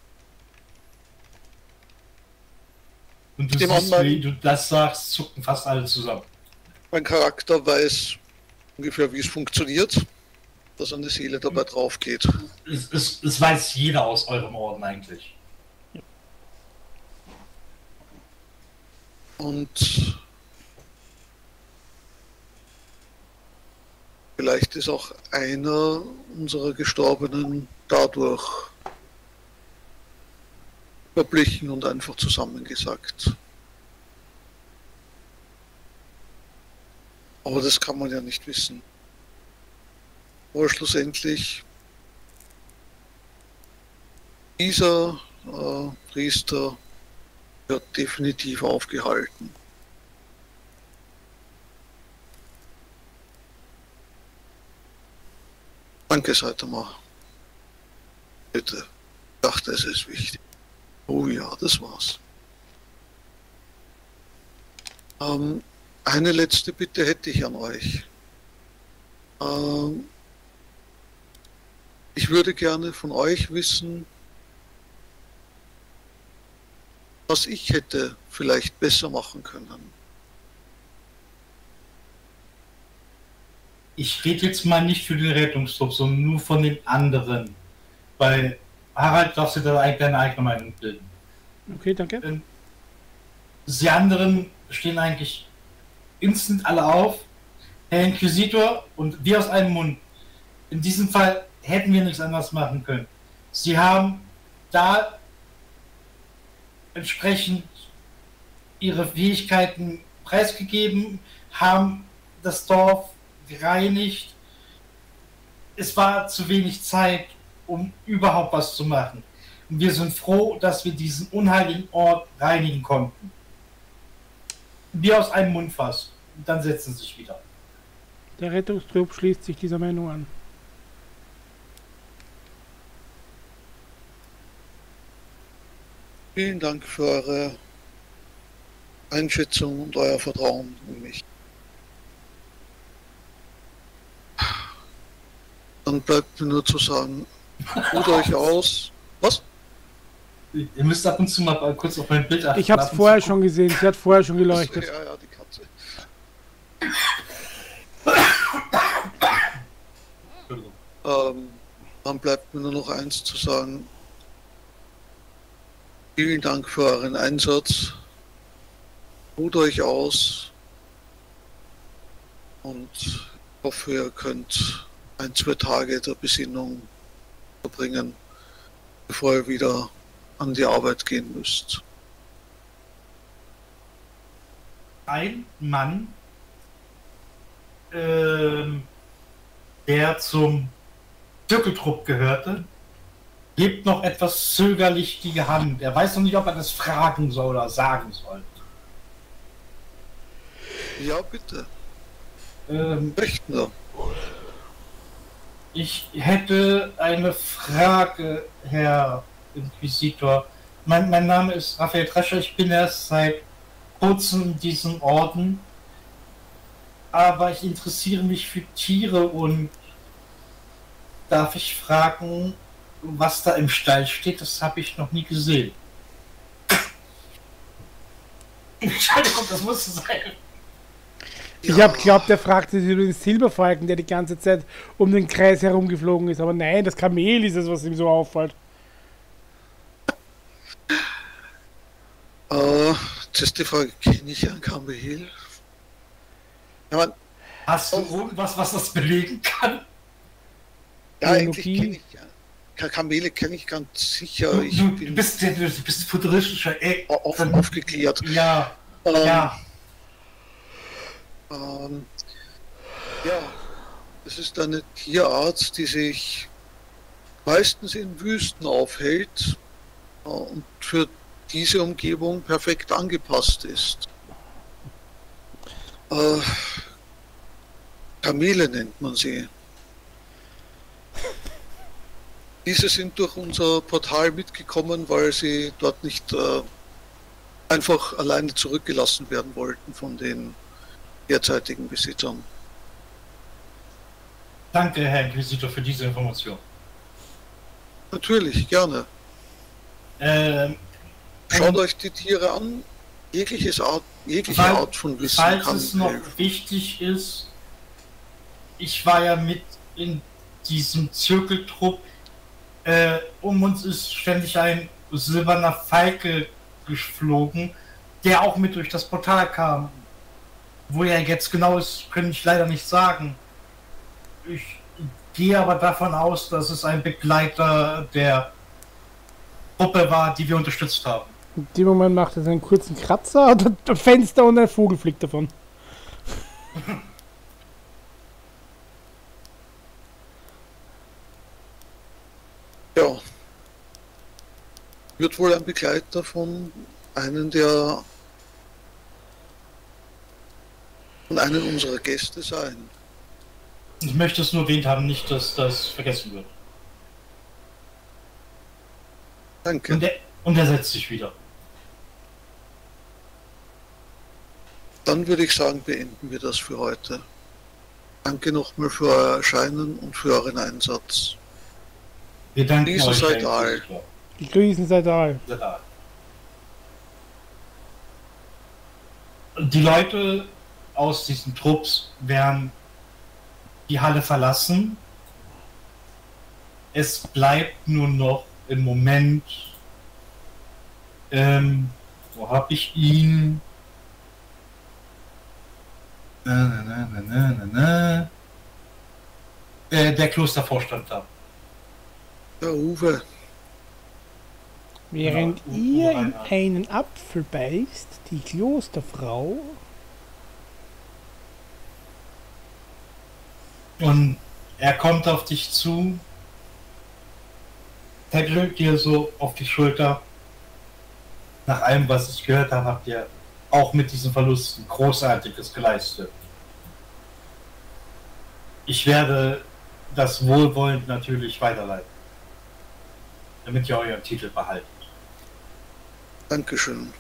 Und du siehst, mein, wie du das sagst, zucken fast alle zusammen. Mein Charakter weiß ungefähr, wie es funktioniert dass eine Seele dabei drauf geht. Es, es, es weiß jeder aus eurem Orden eigentlich. Und vielleicht ist auch einer unserer Gestorbenen dadurch verblichen und einfach zusammengesagt. Aber das kann man ja nicht wissen. Aber schlussendlich dieser äh, Priester wird definitiv aufgehalten. Danke, Saitama. Bitte. Ich dachte, es ist wichtig. Oh ja, das war's. Ähm, eine letzte Bitte hätte ich an euch. Ähm, ich würde gerne von euch wissen, was ich hätte vielleicht besser machen können. Ich rede jetzt mal nicht für den Rettungstrupp, sondern nur von den anderen. Weil Harald darf sich da eigentlich deine eigene Meinung bilden. Okay, danke. Die anderen stehen eigentlich instant alle auf. Herr Inquisitor und wie aus einem Mund. In diesem Fall hätten wir nichts anderes machen können. Sie haben da entsprechend ihre Fähigkeiten preisgegeben, haben das Dorf gereinigt. Es war zu wenig Zeit, um überhaupt was zu machen. Und wir sind froh, dass wir diesen unheiligen Ort reinigen konnten. Wie aus einem Mundfass. Und dann setzen sie sich wieder. Der Rettungstrupp schließt sich dieser Meinung an. Vielen Dank für eure Einschätzung und euer Vertrauen in mich. Dann bleibt mir nur zu sagen, ruht euch aus. Was? Ihr müsst ab und zu mal kurz auf mein Bild achten. Ich habe es vorher schon gesehen. Sie hat vorher schon geleuchtet. Ja, ja, die Katze. ähm, dann bleibt mir nur noch eins zu sagen. Vielen Dank für euren Einsatz. Ruht euch aus und ich hoffe, ihr könnt ein, zwei Tage der Besinnung verbringen, bevor ihr wieder an die Arbeit gehen müsst. Ein Mann, ähm, der zum Zirkeltrupp gehörte, gibt noch etwas zögerlich die Hand. Er weiß noch nicht, ob er das fragen soll oder sagen soll. Ja, bitte. Ähm, Möchten Ich hätte eine Frage, Herr Inquisitor. Mein, mein Name ist Raphael Drescher, ich bin erst seit kurzem in diesem Orden, aber ich interessiere mich für Tiere und darf ich fragen, was da im Stall steht? Das habe ich noch nie gesehen. <laughs> Entschuldigung, das muss sein. Ich habe glaubt, er fragte sich den Silberfalken, der die ganze Zeit um den Kreis herumgeflogen ist. Aber nein, das Kamel ist es, was ihm so auffällt. Uh, das ist die Frage, kenne ich ein Kamel? Ja, man, Hast du irgendwas, was das belegen kann? Ja, eigentlich kenne ich ja. Kamele kenne ich ganz sicher. Du, ich du, bist, du bist futuristischer äh, offen aufgeklärt. Ja. Ähm, ja. Ähm, ja, es ist eine Tierart, die sich meistens in Wüsten aufhält äh, und für diese Umgebung perfekt angepasst ist. Äh, Kamele nennt man sie. Diese sind durch unser Portal mitgekommen, weil sie dort nicht äh, einfach alleine zurückgelassen werden wollten von den derzeitigen Besitzern. Danke, Herr Inquisitor, für diese Information. Natürlich, gerne. Ähm, Schaut euch die Tiere an. Jegliches Art, jegliche weil, Art von Wissen falls kann es noch helfen. wichtig ist, ich war ja mit in diesem Zirkeltrupp. Äh, um uns ist ständig ein silberner Falke geflogen, der auch mit durch das Portal kam. Wo er jetzt genau ist, kann ich leider nicht sagen. Ich gehe aber davon aus, dass es ein Begleiter der Gruppe war, die wir unterstützt haben. In dem Moment macht er einen kurzen Kratzer, <laughs> das Fenster und ein Vogel fliegt davon. <laughs> ja. Wird wohl ein Begleiter von einem der und einen unserer Gäste sein. Ich möchte es nur erwähnt haben, nicht, dass das vergessen wird. Danke. Und er, und er setzt sich wieder. Dann würde ich sagen, beenden wir das für heute. Danke nochmal für euer Erscheinen und für euren Einsatz. Wir danken Grüßen euch. Seid all. Grüßen seid all. Die Leute aus diesen Trupps werden die Halle verlassen. Es bleibt nur noch im Moment. Ähm, wo habe ich ihn? Na, na, na, na, na, äh, der Klostervorstand da. Der Uwe. Während ja, ihr in einen Apfel beißt, die Klosterfrau Und er kommt auf dich zu, er drückt dir so auf die Schulter. Nach allem, was ich gehört habe, habt ihr auch mit diesen Verlusten Großartiges geleistet. Ich werde das wohlwollend natürlich weiterleiten, damit ihr euren Titel behaltet. Dankeschön.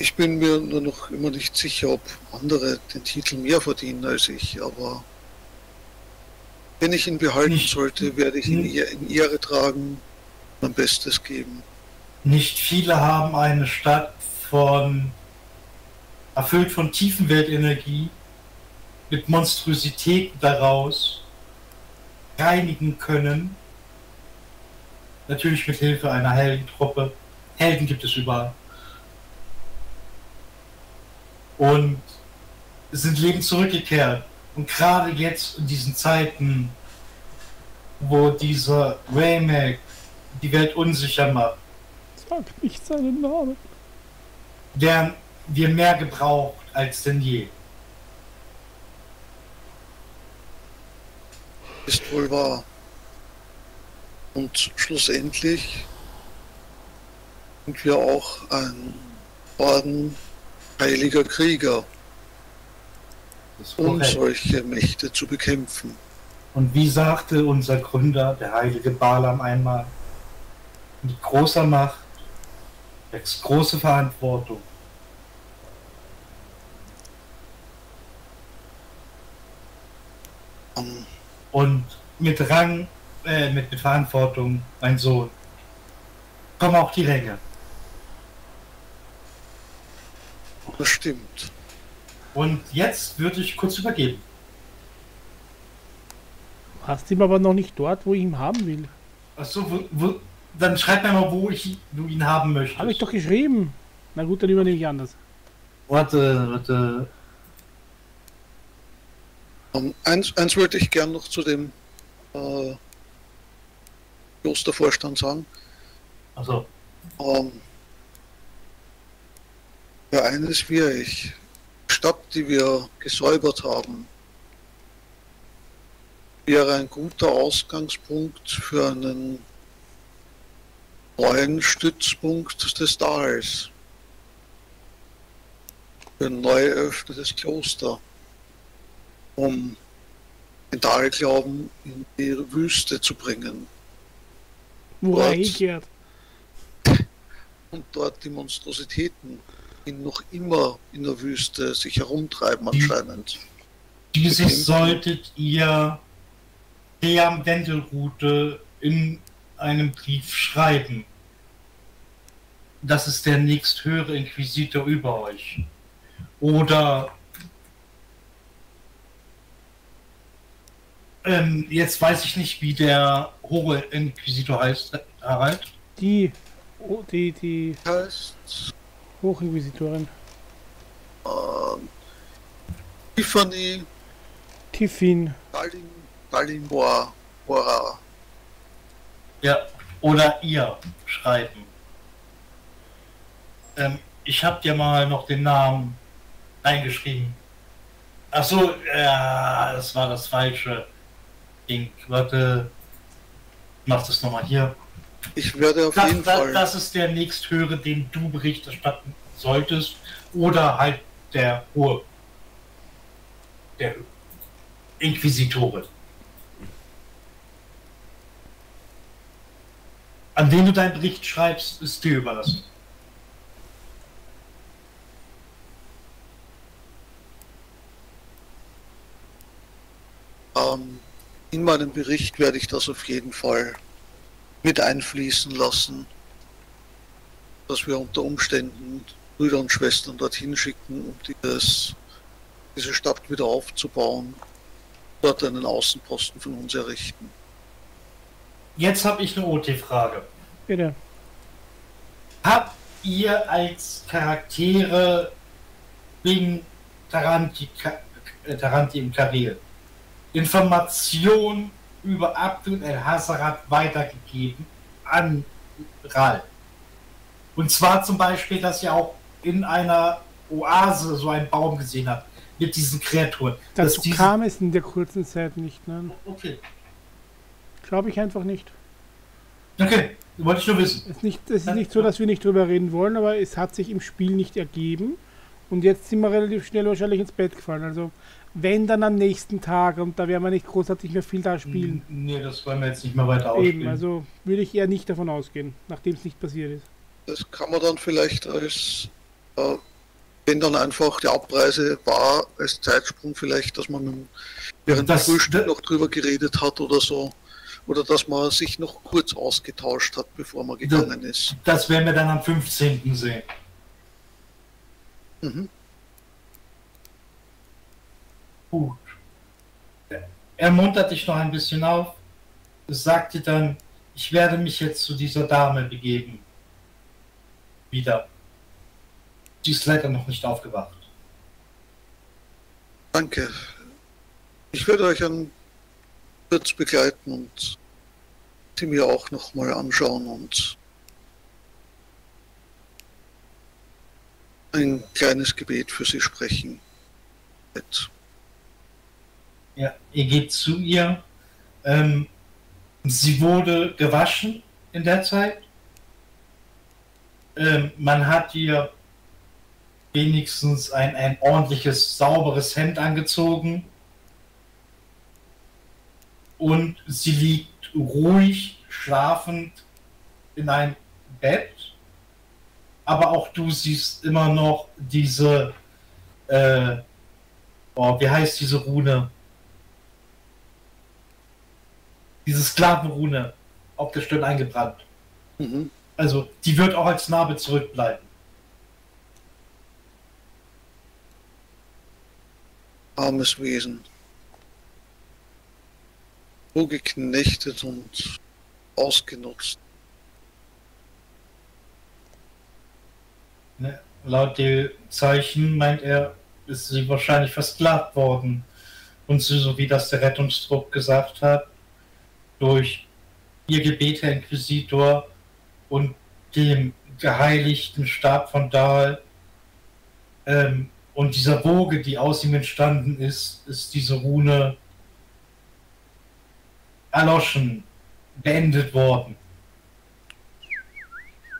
Ich bin mir nur noch immer nicht sicher, ob andere den Titel mehr verdienen als ich, aber wenn ich ihn behalten nicht, sollte, werde ich ihn in Ehre tragen, mein Bestes geben. Nicht viele haben eine Stadt von erfüllt von Tiefenweltenergie mit Monstrositäten daraus reinigen können. Natürlich mit Hilfe einer Heldentruppe. Helden gibt es überall. Und sind Leben zurückgekehrt. Und gerade jetzt in diesen Zeiten, wo dieser Raymac die Welt unsicher macht. Sag nicht seinen Namen. Werden wir mehr gebraucht als denn je. Ist wohl wahr. Und schlussendlich sind wir auch ein Orden heiliger Krieger, um solche Mächte zu bekämpfen. Und wie sagte unser Gründer, der heilige Balaam einmal, mit großer Macht wächst große Verantwortung. Um, Und mit Rang, äh, mit, mit Verantwortung, mein Sohn, kommen auch die Ränge. Das stimmt. Und jetzt würde ich kurz übergeben. Du hast ihn aber noch nicht dort, wo ich ihn haben will. Achso, wo, wo, dann schreib mir mal, wo ich, du ihn haben möchtest. Habe ich doch geschrieben. Na gut, dann übernehme ich anders. Warte, warte. Um, ähm, eins, eins wollte ich gern noch zu dem äh, Klostervorstand sagen. Also. Um, ja, eines wäre ich. Stadt, die wir gesäubert haben, wäre ein guter Ausgangspunkt für einen neuen Stützpunkt des Tals. Für ein neu eröffnetes Kloster, um den Talglauben in die Wüste zu bringen. Wo er hingehört. Und dort die Monstrositäten ihn noch immer in der Wüste sich herumtreiben anscheinend. Dieses solltet ihr der Wendelroute in einem Brief schreiben. Das ist der nächsthöhere Inquisitor über euch. Oder ähm, jetzt weiß ich nicht, wie der hohe Inquisitor heißt, Harald. Die, oh, die, die heißt Hochinquisitorin. Ähm, Tiffany. Tiffin. Dalin, Dalin Moa, Mora. Ja, oder ihr schreiben. Ähm, ich habe dir mal noch den Namen eingeschrieben. Achso, ja, das war das falsche Ding. Warte, mach das nochmal hier. Ich werde auf das, jeden das, Fall. Das ist der nächsthöhere, den du Bericht erstatten solltest. Oder halt der hohe. Der Inquisitorin. An wen du deinen Bericht schreibst, ist dir überlassen. Ähm, in meinem Bericht werde ich das auf jeden Fall mit einfließen lassen, dass wir unter Umständen Brüder und Schwestern dorthin schicken, um dieses, diese Stadt wieder aufzubauen, dort einen Außenposten von uns errichten. Jetzt habe ich eine OT-Frage. Bitte. Habt ihr als Charaktere wegen Taranti, Taranti im Karel Informationen über Abdul el-Hasarat weitergegeben an Ral. Und zwar zum Beispiel, dass ihr auch in einer Oase so einen Baum gesehen habt. mit diesen Kreaturen. Dazu diese... kam es in der kurzen Zeit nicht, nein. Okay. Glaube ich einfach nicht. Okay, wollte ich nur wissen. Es ist, nicht, es ist nicht so, dass wir nicht drüber reden wollen, aber es hat sich im Spiel nicht ergeben. Und jetzt sind wir relativ schnell wahrscheinlich ins Bett gefallen. Also wenn dann am nächsten Tag und da werden wir nicht großartig mehr viel da spielen. Nee, das wollen wir jetzt nicht mehr weiter ausspielen. Eben, also würde ich eher nicht davon ausgehen, nachdem es nicht passiert ist. Das kann man dann vielleicht als, äh, wenn dann einfach die Abreise war, als Zeitsprung vielleicht, dass man während das, dem Frühstück noch drüber geredet hat oder so. Oder dass man sich noch kurz ausgetauscht hat, bevor man gegangen ist. Das werden wir dann am 15. sehen. Mhm. Gut. Er muntert dich noch ein bisschen auf, sagte dann, ich werde mich jetzt zu dieser Dame begeben. Wieder. Sie ist leider noch nicht aufgewacht. Danke. Ich werde euch an kurz begleiten und sie mir auch noch mal anschauen und ein kleines Gebet für sie sprechen. Mit. Ja, ihr geht zu ihr. Ähm, sie wurde gewaschen in der Zeit. Ähm, man hat ihr wenigstens ein, ein ordentliches, sauberes Hemd angezogen. Und sie liegt ruhig, schlafend in einem Bett. Aber auch du siehst immer noch diese, äh, oh, wie heißt diese Rune? Diese Sklavenrune auf der Stirn eingebrannt. Mhm. Also die wird auch als Narbe zurückbleiben. Armes Wesen. So geknechtet und ausgenutzt. Ne, laut den Zeichen meint er, ist sie wahrscheinlich versklavt worden. Und so wie das der Rettungstrupp gesagt hat, durch ihr Gebet, Herr Inquisitor, und dem geheiligten Stab von Dahl ähm, und dieser Woge, die aus ihm entstanden ist, ist diese Rune erloschen, beendet worden.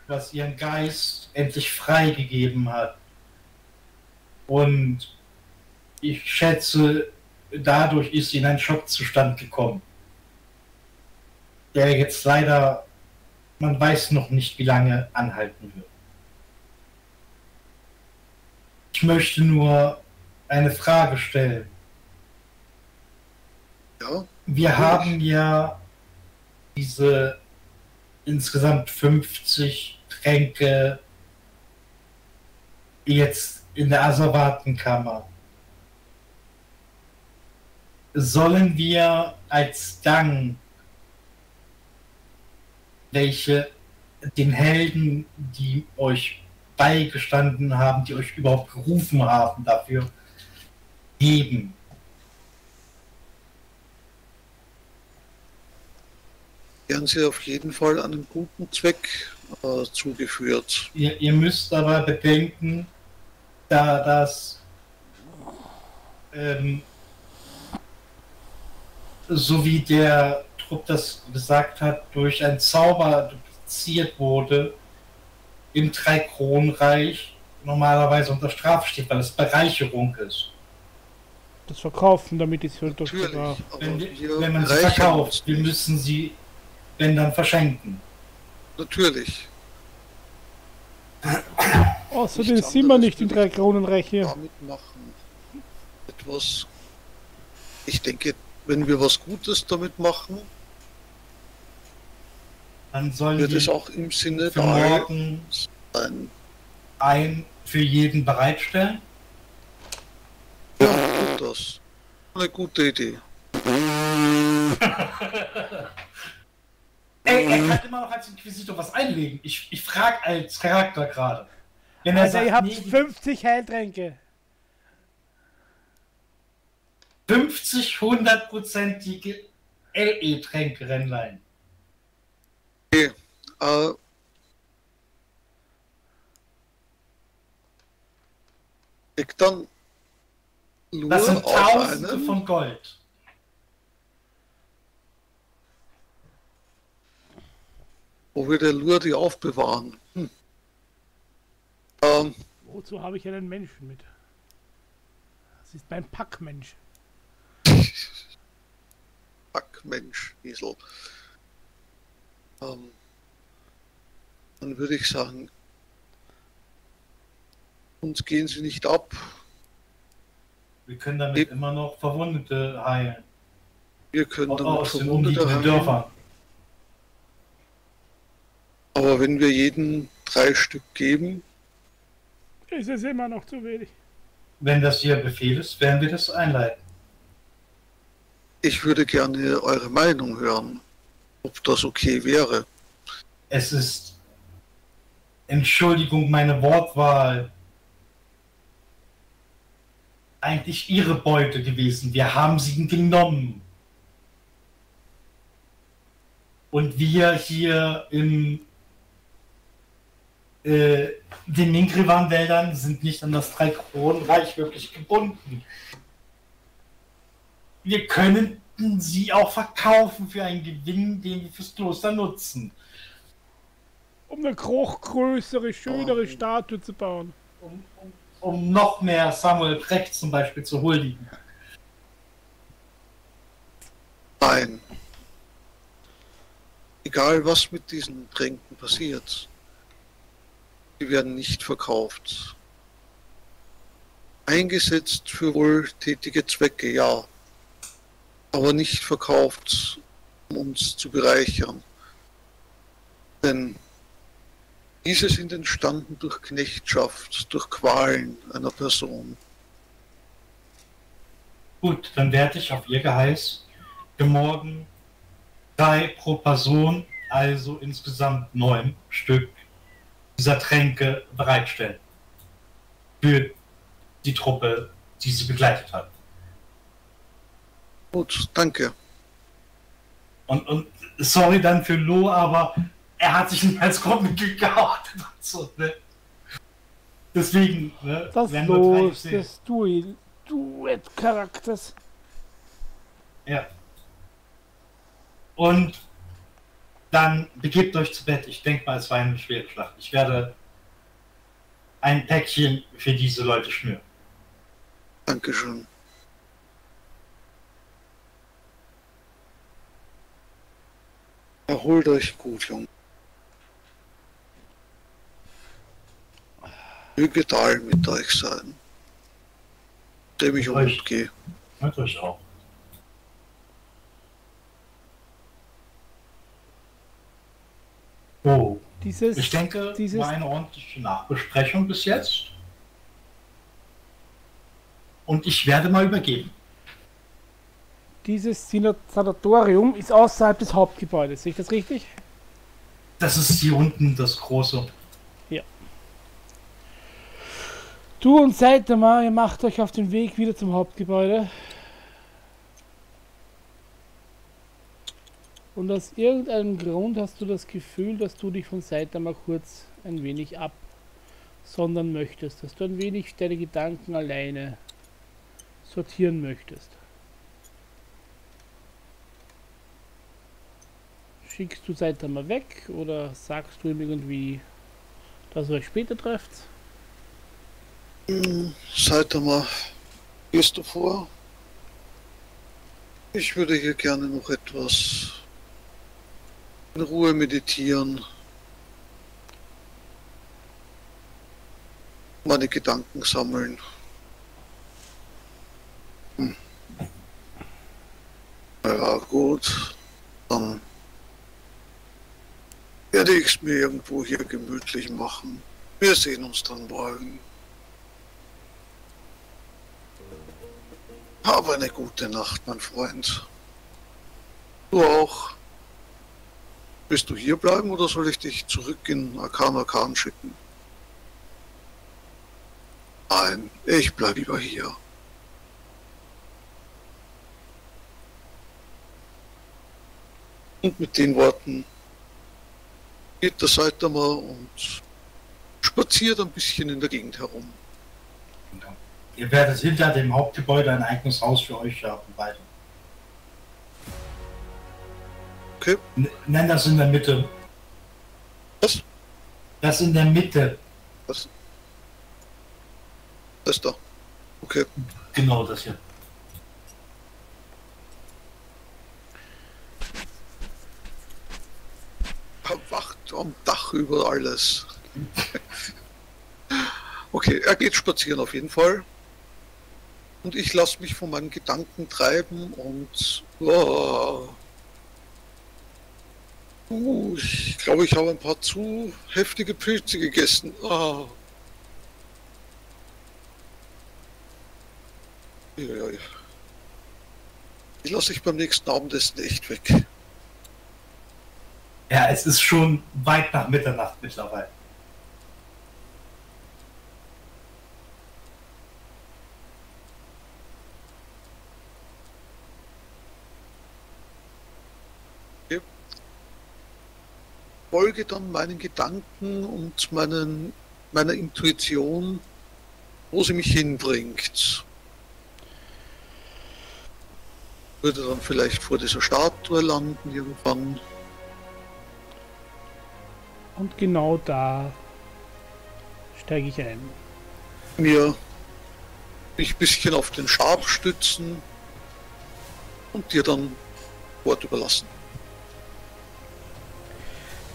Was ihren Geist endlich freigegeben hat. Und ich schätze, dadurch ist sie in einen Schockzustand gekommen der jetzt leider, man weiß noch nicht, wie lange anhalten wird. Ich möchte nur eine Frage stellen. Ja, Wir haben ja diese insgesamt 50 Tränke jetzt in der Asservatenkammer. Sollen wir als Dank welche den Helden, die euch beigestanden haben, die euch überhaupt gerufen haben, dafür geben. Werden sie auf jeden Fall an einen guten Zweck äh, zugeführt. Ihr, ihr, müsst aber bedenken, da das ähm, so wie der Trupp das gesagt hat, durch einen Zauber dupliziert wurde, im Drei-Kronenreich normalerweise unter Strafe steht, weil es Bereicherung ist. Das Verkaufen, damit die es für wenn, wenn man sie verkauft, wir müssen sie, wenn dann, verschenken. Natürlich. Außerdem sind wir nicht in drei Kronenreich hier. Damit machen. Etwas. Ich denke, wenn wir was Gutes damit machen, dann sollen wird es auch im Sinne für morgen sein. ein für jeden bereitstellen. Ja, das. Eine gute Idee. <laughs> Ey, er kann immer noch als Inquisitor was einlegen. Ich, ich frage als Charakter gerade. Also sagt, ihr habt nee, 50 Heiltränke. 50 hundertprozentige LE-Tränke, Rennlein. Okay. Äh, ich dann Lure das sind Tausende von Gold. Wo wir der Lure die aufbewahren. Hm. Ähm, Wozu habe ich einen Menschen mit? Das ist mein Packmensch. Packmensch, Esel. Ähm, dann würde ich sagen, uns gehen sie nicht ab. Wir können damit Wir, immer noch Verwundete heilen. Wir können Auch damit Verwundete heilen. Dörfern. Aber wenn wir jeden drei Stück geben, ist es immer noch zu wenig. Wenn das Ihr Befehl ist, werden wir das einleiten. Ich würde gerne eure Meinung hören, ob das okay wäre. Es ist, Entschuldigung, meine Wortwahl, eigentlich Ihre Beute gewesen. Wir haben sie genommen. Und wir hier im äh, den Ninkrivan-Wäldern sind nicht an das Dreikronenreich wirklich gebunden. Wir könnten sie auch verkaufen für einen Gewinn, den wir fürs Kloster nutzen. Um eine größere, schönere oh. Statue zu bauen. Um, um, um noch mehr Samuel Precht zum Beispiel zu huldigen. Nein. Egal was mit diesen Tränken passiert, die werden nicht verkauft. Eingesetzt für wohltätige Zwecke, ja, aber nicht verkauft, um uns zu bereichern. Denn diese sind entstanden durch Knechtschaft, durch Qualen einer Person. Gut, dann werde ich auf Ihr Geheiß morgen drei pro Person, also insgesamt neun Stück dieser Tränke bereitstellen. Für die Truppe, die sie begleitet hat. Gut, danke. Und, und sorry dann für Lo, aber er hat sich nicht als Gruppenmitglied geoutet und so, ne? Deswegen, ne? Das los des Duell Duett-Charakters. Ja. Und dann begebt euch zu Bett. Ich denke mal, es war eine schwere Schlacht. Ich werde ein Päckchen für diese Leute schnüren. Dankeschön. Erholt euch gut, Junge. Möge Tal mit euch sein, dem ich um gehe. Mit euch auch. Oh. Dieses, ich denke, dieses, war eine ordentliche Nachbesprechung bis jetzt. Und ich werde mal übergeben. Dieses Sanatorium ist außerhalb des Hauptgebäudes, sehe ich das richtig? Das ist hier unten das große. Ja. Du und Saitama, ihr macht euch auf den Weg wieder zum Hauptgebäude. Und aus irgendeinem Grund hast du das Gefühl, dass du dich von Saitama kurz ein wenig absondern möchtest, dass du ein wenig deine Gedanken alleine sortieren möchtest. Schickst du Saitama weg oder sagst du ihm irgendwie, dass ihr euch später trefft? Hm, Saitama, gehst du vor? Ich würde hier gerne noch etwas in Ruhe meditieren, meine Gedanken sammeln. Hm. Ja gut, dann werde ich es mir irgendwo hier gemütlich machen. Wir sehen uns dann morgen. Habe eine gute Nacht, mein Freund. Du auch. Willst du hier bleiben oder soll ich dich zurück in Arcana Khan schicken? Nein, ich bleib lieber hier. Und mit den Worten geht der Saitama und spaziert ein bisschen in der Gegend herum. Ihr werdet hinter dem Hauptgebäude ein eigenes Haus für euch haben, weiter. Okay. N nenn das in der Mitte. Was? Das in der Mitte. Was? Das da. Okay. Genau das hier. Wacht am Dach über alles. <laughs> okay, er geht spazieren auf jeden Fall. Und ich lasse mich von meinen Gedanken treiben und oh, uh, ich glaube, ich habe ein paar zu heftige Pilze gegessen. Ja. Die lasse ich beim nächsten Abendessen echt weg. Ja, es ist schon weit nach Mitternacht mittlerweile. folge dann meinen Gedanken und meinen, meiner Intuition, wo sie mich hinbringt. Würde dann vielleicht vor dieser Statue landen irgendwann. Und genau da steige ich ein. Mir mich ein bisschen auf den Schab stützen und dir dann Wort überlassen.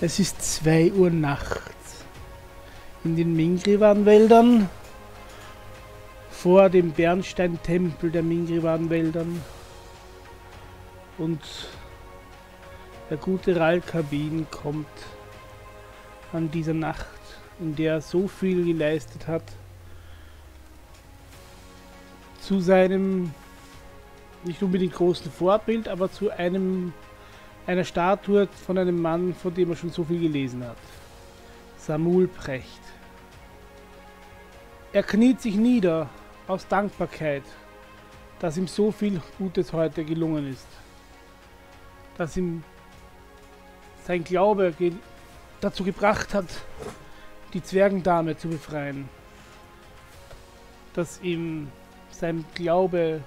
Es ist 2 Uhr nachts. In den Mingrivan-Wäldern, vor dem Bernstein-Tempel der Mingrivan-Wäldern. Und der gute Ralkabin kommt an dieser Nacht, in der er so viel geleistet hat, zu seinem nicht unbedingt großen Vorbild, aber zu einem einer Statue von einem Mann, von dem er schon so viel gelesen hat. Samul Precht. Er kniet sich nieder aus Dankbarkeit, dass ihm so viel Gutes heute gelungen ist. Dass ihm sein Glaube dazu gebracht hat, die Zwergendame zu befreien. Dass ihm sein Glaube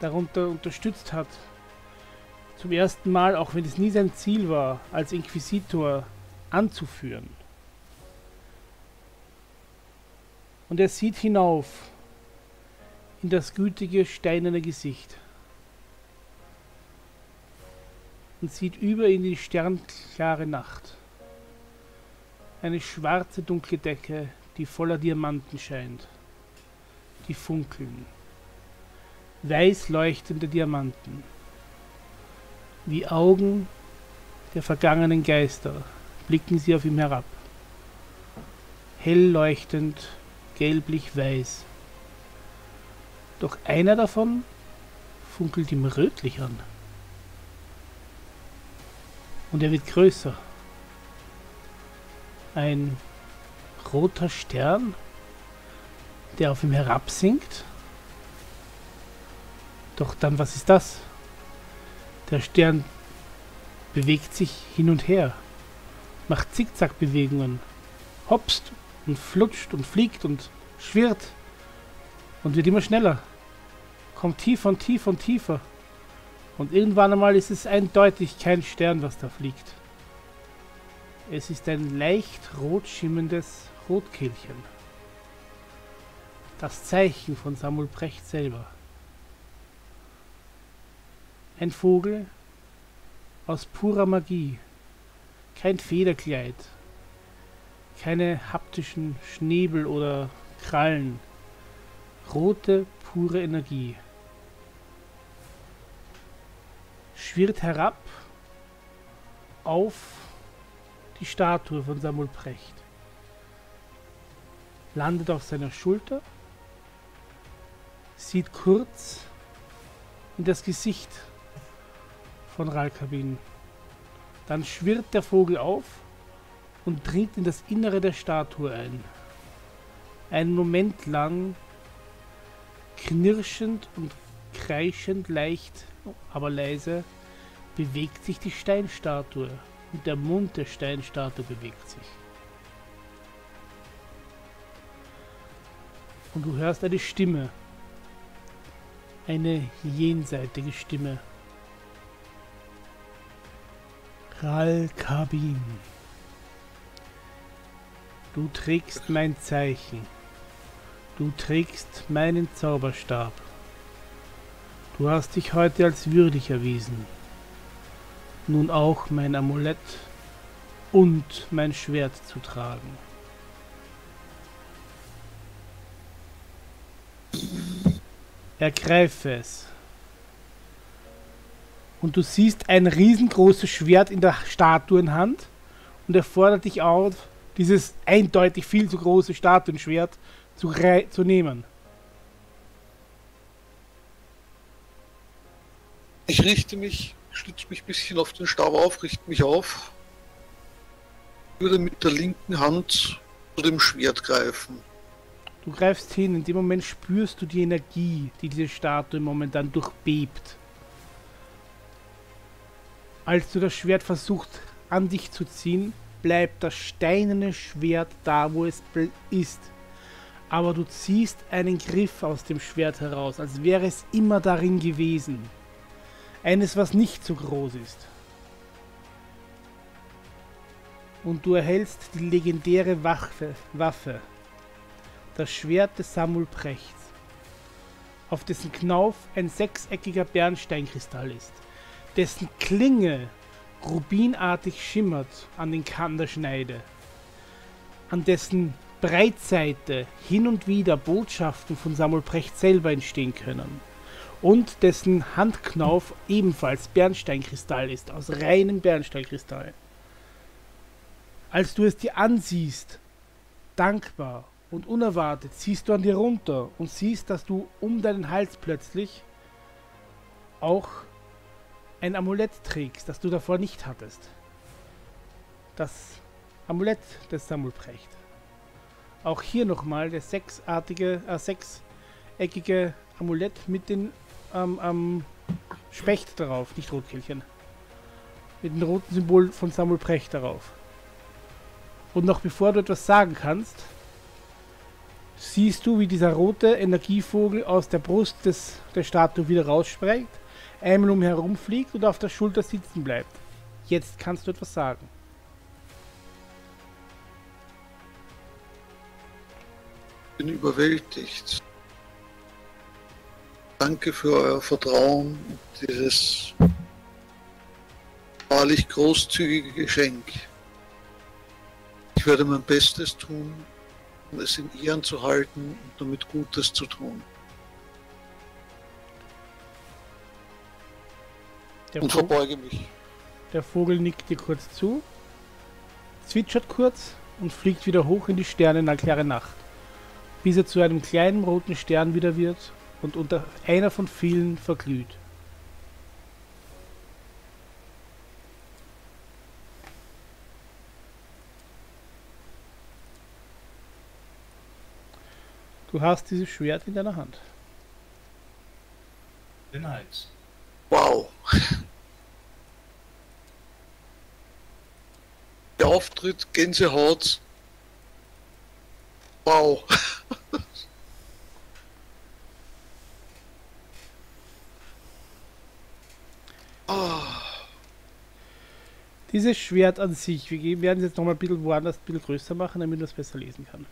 darunter unterstützt hat, zum ersten Mal, auch wenn es nie sein Ziel war, als Inquisitor anzuführen. Und er sieht hinauf in das gütige steinerne Gesicht und sieht über in die sternklare Nacht eine schwarze dunkle Decke, die voller Diamanten scheint, die funkeln, weiß leuchtende Diamanten wie Augen der vergangenen Geister blicken sie auf ihm herab. Hell leuchtend, gelblich-weiß. Doch einer davon funkelt ihm rötlich an. Und er wird größer. Ein roter Stern, der auf ihm herabsinkt. Doch dann, was ist das? Der Stern bewegt sich hin und her, macht Zickzackbewegungen, hopst und flutscht und fliegt und schwirrt und wird immer schneller, kommt tiefer und tiefer und tiefer. Und irgendwann einmal ist es eindeutig kein Stern, was da fliegt. Es ist ein leicht rot schimmerndes Rotkehlchen. Das Zeichen von Samuel Brecht selber. Ein Vogel aus purer Magie. Kein Federkleid. Keine haptischen Schnäbel oder Krallen. Rote, pure Energie. Schwirrt herab auf die Statue von Samuel Precht. Landet auf seiner Schulter. Sieht kurz in das Gesicht von Ralkabin. Dann schwirrt der Vogel auf und dringt in das Innere der Statue ein. Einen Moment lang knirschend und kreischend leicht, aber leise, bewegt sich die Steinstatue und der Mund der Steinstatue bewegt sich. Und du hörst eine Stimme. Eine jenseitige Stimme. Ral Kabin. Du trägst mein Zeichen. Du trägst meinen Zauberstab. Du hast dich heute als würdig erwiesen. Nun auch mein Amulett und mein Schwert zu tragen. Ergreife es. Und du siehst ein riesengroßes Schwert in der Statuenhand und er fordert dich auf, dieses eindeutig viel zu große Statuenschwert zu, zu nehmen. Ich richte mich, stütze mich ein bisschen auf den Stab auf, richte mich auf, würde mit der linken Hand zu dem Schwert greifen. Du greifst hin, in dem Moment spürst du die Energie, die diese Statue momentan durchbebt. Als du das Schwert versuchst an dich zu ziehen, bleibt das steinerne Schwert da, wo es ist. Aber du ziehst einen Griff aus dem Schwert heraus, als wäre es immer darin gewesen. Eines, was nicht so groß ist. Und du erhältst die legendäre Waffe, Waffe das Schwert des Samulprechts, auf dessen Knauf ein sechseckiger Bernsteinkristall ist, dessen Klinge rubinartig schimmert an den Kanten der Schneide, an dessen Breitseite hin und wieder Botschaften von Samulprecht selber entstehen können und dessen Handknauf ebenfalls Bernsteinkristall ist, aus reinem Bernsteinkristall. Als du es dir ansiehst, dankbar und unerwartet ziehst du an dir runter und siehst, dass du um deinen Hals plötzlich auch ein Amulett trägst, das du davor nicht hattest. Das Amulett des Sammelprecht. Auch hier nochmal der sechsartige, äh, sechseckige Amulett mit dem ähm, ähm, Specht darauf, nicht Rotkehlchen. Mit dem roten Symbol von Samuel Precht darauf. Und noch bevor du etwas sagen kannst, siehst du, wie dieser rote Energievogel aus der Brust des, der Statue wieder raussprengt, einmal umherum fliegt und auf der Schulter sitzen bleibt. Jetzt kannst du etwas sagen. Ich bin überwältigt. Danke für euer Vertrauen und dieses wahrlich großzügige Geschenk. Ich werde mein Bestes tun, um es in Ehren zu halten und damit Gutes zu tun. Der und verbeuge mich. Der Vogel nickt dir kurz zu, zwitschert kurz und fliegt wieder hoch in die Sterne in der klare Nacht, bis er zu einem kleinen roten Stern wieder wird und unter einer von vielen verglüht. Du hast dieses Schwert in deiner Hand. Nice. Wow. Der Auftritt, Gänsehaut. Wow. <laughs> Dieses Schwert an sich, wir werden es jetzt nochmal ein bisschen woanders ein bisschen größer machen, damit man es besser lesen kann.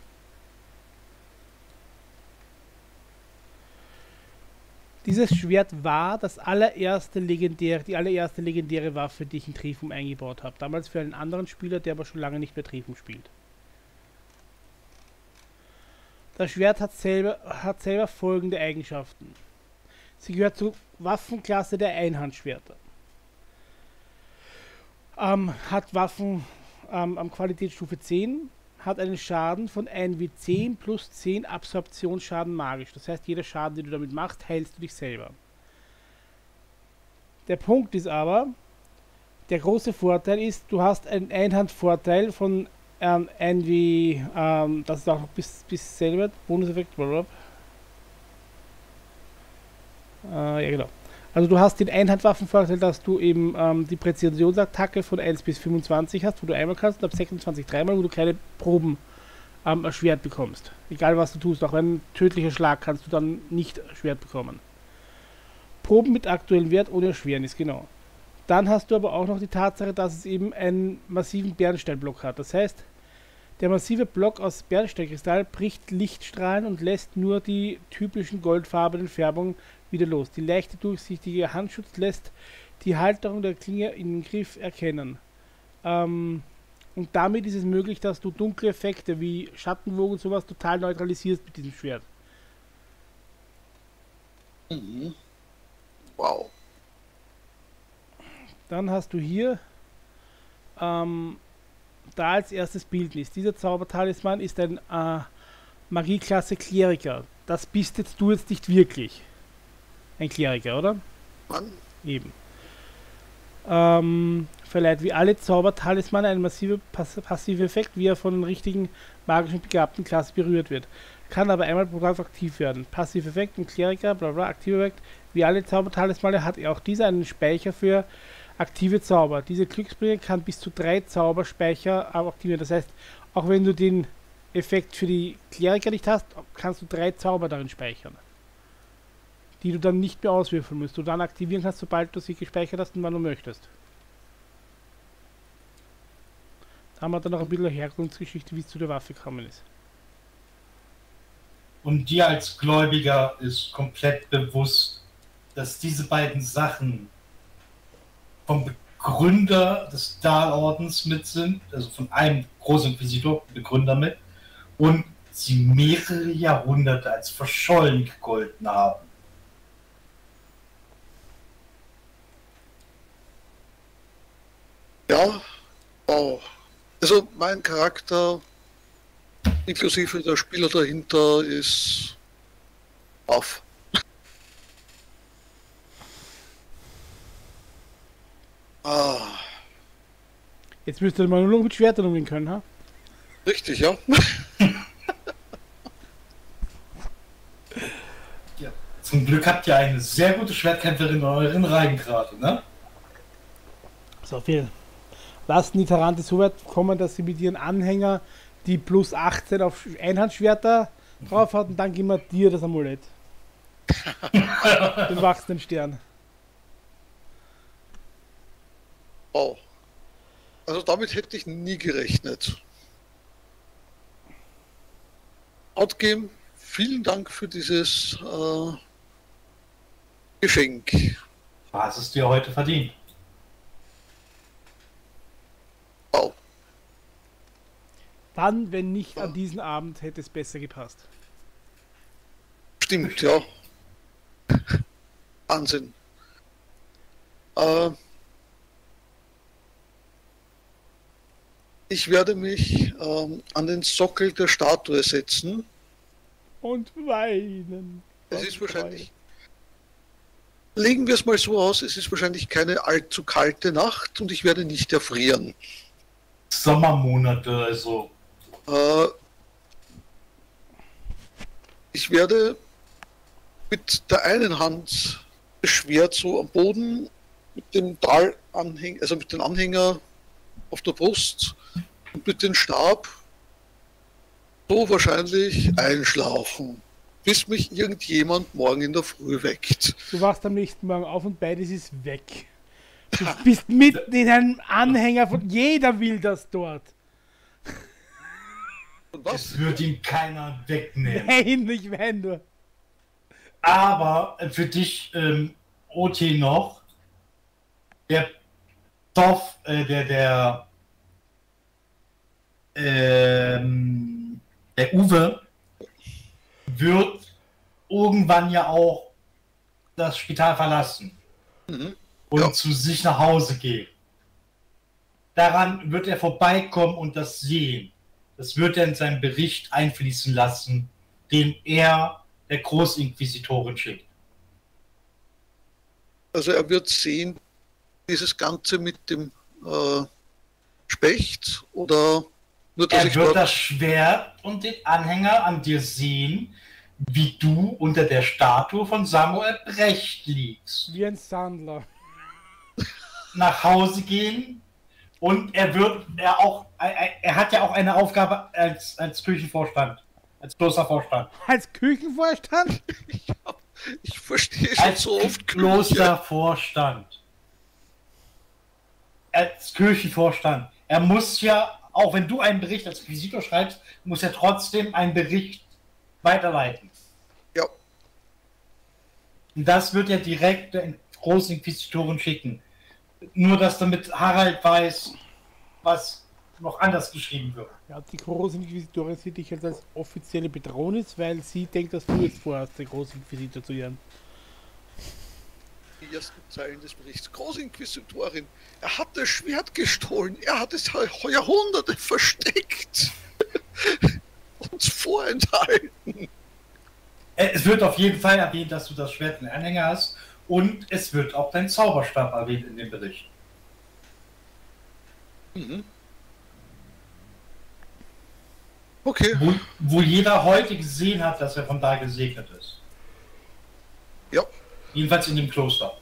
Dieses Schwert war das allererste legendäre, die allererste legendäre Waffe, die ich in Trifum eingebaut habe. Damals für einen anderen Spieler, der aber schon lange nicht mehr Trifum spielt. Das Schwert hat selber, hat selber folgende Eigenschaften. Sie gehört zur Waffenklasse der Einhandschwerter. Ähm, hat Waffen ähm, am Qualitätsstufe 10, hat einen Schaden von 1 wie 10 plus 10 Absorptionsschaden magisch. Das heißt, jeder Schaden, den du damit machst, heilst du dich selber. Der Punkt ist aber, der große Vorteil ist, du hast einen Einhandvorteil von ähm, 1 wie, ähm, das ist auch bis, bis selber, Bonuseffekt, blablabla. Äh, ja genau. Also du hast den Einhandwaffenvorteil, dass du eben ähm, die Präzisionsattacke von 1 bis 25 hast, wo du einmal kannst, und ab 26 dreimal, wo du keine Proben ähm, ein Schwert bekommst. Egal was du tust, auch ein tödlicher Schlag kannst du dann nicht Schwert bekommen. Proben mit aktuellem Wert ohne Erschwernis, genau. Dann hast du aber auch noch die Tatsache, dass es eben einen massiven Bernsteinblock hat. Das heißt, der massive Block aus Bernsteinkristall bricht Lichtstrahlen und lässt nur die typischen goldfarbenen Färbungen wieder los. Die leichte durchsichtige Handschutz lässt die Halterung der Klinge in den Griff erkennen. Ähm, und damit ist es möglich, dass du dunkle Effekte wie Schattenwogen und sowas total neutralisierst mit diesem Schwert. Mhm. Wow. Dann hast du hier ähm, da als erstes Bildnis. Dieser Zaubertalisman ist ein äh, Magieklasse Kleriker. Das bist jetzt du jetzt nicht wirklich. Ein Kleriker, oder? Mann. Eben. Ähm, verleiht wie alle Zaubertalismane einen massiven pass passiven Effekt, wie er von den richtigen magischen begabten Klasse berührt wird. Kann aber einmal pro Tag aktiv werden. Passiv Effekt und Kleriker, bla bla, aktiver Effekt. Wie alle Zaubertalismane hat auch dieser einen Speicher für aktive Zauber. Diese Glücksbringer kann bis zu drei Zauberspeicher aktivieren. Das heißt, auch wenn du den Effekt für die Kleriker nicht hast, kannst du drei Zauber darin speichern. Die du dann nicht mehr auswürfeln musst. Du dann aktivieren kannst, sobald du sie gespeichert hast und wann du möchtest. Da haben wir dann noch ein bisschen Herkunftsgeschichte, wie es zu der Waffe gekommen ist. Und dir als Gläubiger ist komplett bewusst, dass diese beiden Sachen vom Begründer des Dahlordens mit sind, also von einem Großinquisitor, Begründer mit, und sie mehrere Jahrhunderte als verschollen gegolten haben. Ja, wow. Also mein Charakter, inklusive der Spieler dahinter, ist auf. <laughs> Ah. Jetzt müsst ihr mal nur mit Schwertern umgehen können, ha? Richtig, ja. <laughs> ja. Zum Glück habt ihr eine sehr gute Schwertkämpferin in euren Reihen gerade, ne? So viel. Lassen die Tarante so weit kommen, dass sie mit ihren Anhänger die plus 18 auf Einhandschwerter drauf hat und dann geben wir dir das Amulett. Den wachsenden Stern. Oh. Also damit hätte ich nie gerechnet. Outgame, vielen Dank für dieses äh, Geschenk. Was es dir heute verdient? Oh. Wann, wenn nicht an diesem Abend, hätte es besser gepasst? Stimmt, ja. <laughs> Wahnsinn. Äh, Ich werde mich ähm, an den Sockel der Statue setzen. Und weinen. Es ist wahrscheinlich. Legen wir es mal so aus, es ist wahrscheinlich keine allzu kalte Nacht und ich werde nicht erfrieren. Sommermonate, also. Äh, ich werde mit der einen Hand das Schwert so am Boden mit dem Drahtanhänger, also mit dem Anhänger auf der Brust und mit dem Stab so wahrscheinlich einschlafen, bis mich irgendjemand morgen in der Früh weckt. Du wachst am nächsten Morgen auf und beides ist weg. Du bist mitten in einem Anhänger von jeder will das dort. Das wird ihm keiner wegnehmen. Nein, nicht wenn du. Aber für dich, ähm, OT noch, der Dorf, äh, der, der ähm, der Uwe wird irgendwann ja auch das Spital verlassen mhm. Und ja. zu sich nach Hause gehen. Daran wird er vorbeikommen und das sehen. Das wird er in seinen Bericht einfließen lassen, den er der Großinquisitorin schickt. Also er wird sehen, dieses Ganze mit dem äh, Specht oder nur, er wird das Schwert und den Anhänger an dir sehen, wie du unter der Statue von Samuel Brecht liegst. Wie ein Sandler. Nach Hause gehen Und er wird er auch, er, er hat ja auch eine Aufgabe als, als Küchenvorstand, als Klostervorstand. Als Küchenvorstand? <laughs> ich verstehe schon als so oft Klostervorstand. Als Kirchenvorstand. Er muss ja, auch wenn du einen Bericht als Visitor schreibst, muss er trotzdem einen Bericht weiterleiten. Ja. Und das wird er direkt den Großinquisitoren schicken. Nur, dass damit Harald weiß, was noch anders geschrieben wird. Ja, die Großinquisitorin sieht dich jetzt als offizielle Bedrohung, weil sie denkt, dass du jetzt vorhast, der Großinquisitor zu werden. Die ersten Zeilen des Berichts. Großinquisitorin, er hat das Schwert gestohlen, er hat es Jahrhunderte versteckt. <laughs> Uns vorenthalten. Äh, es wird auf jeden Fall erwähnt, dass du das Schwert in Anhänger hast und es wird auch dein Zauberstab erwähnt in dem Bericht. Mhm. Okay. Wo, wo, jeder heute gesehen hat, dass er von da gesegnet ist. Ja. Jedenfalls in dem Kloster.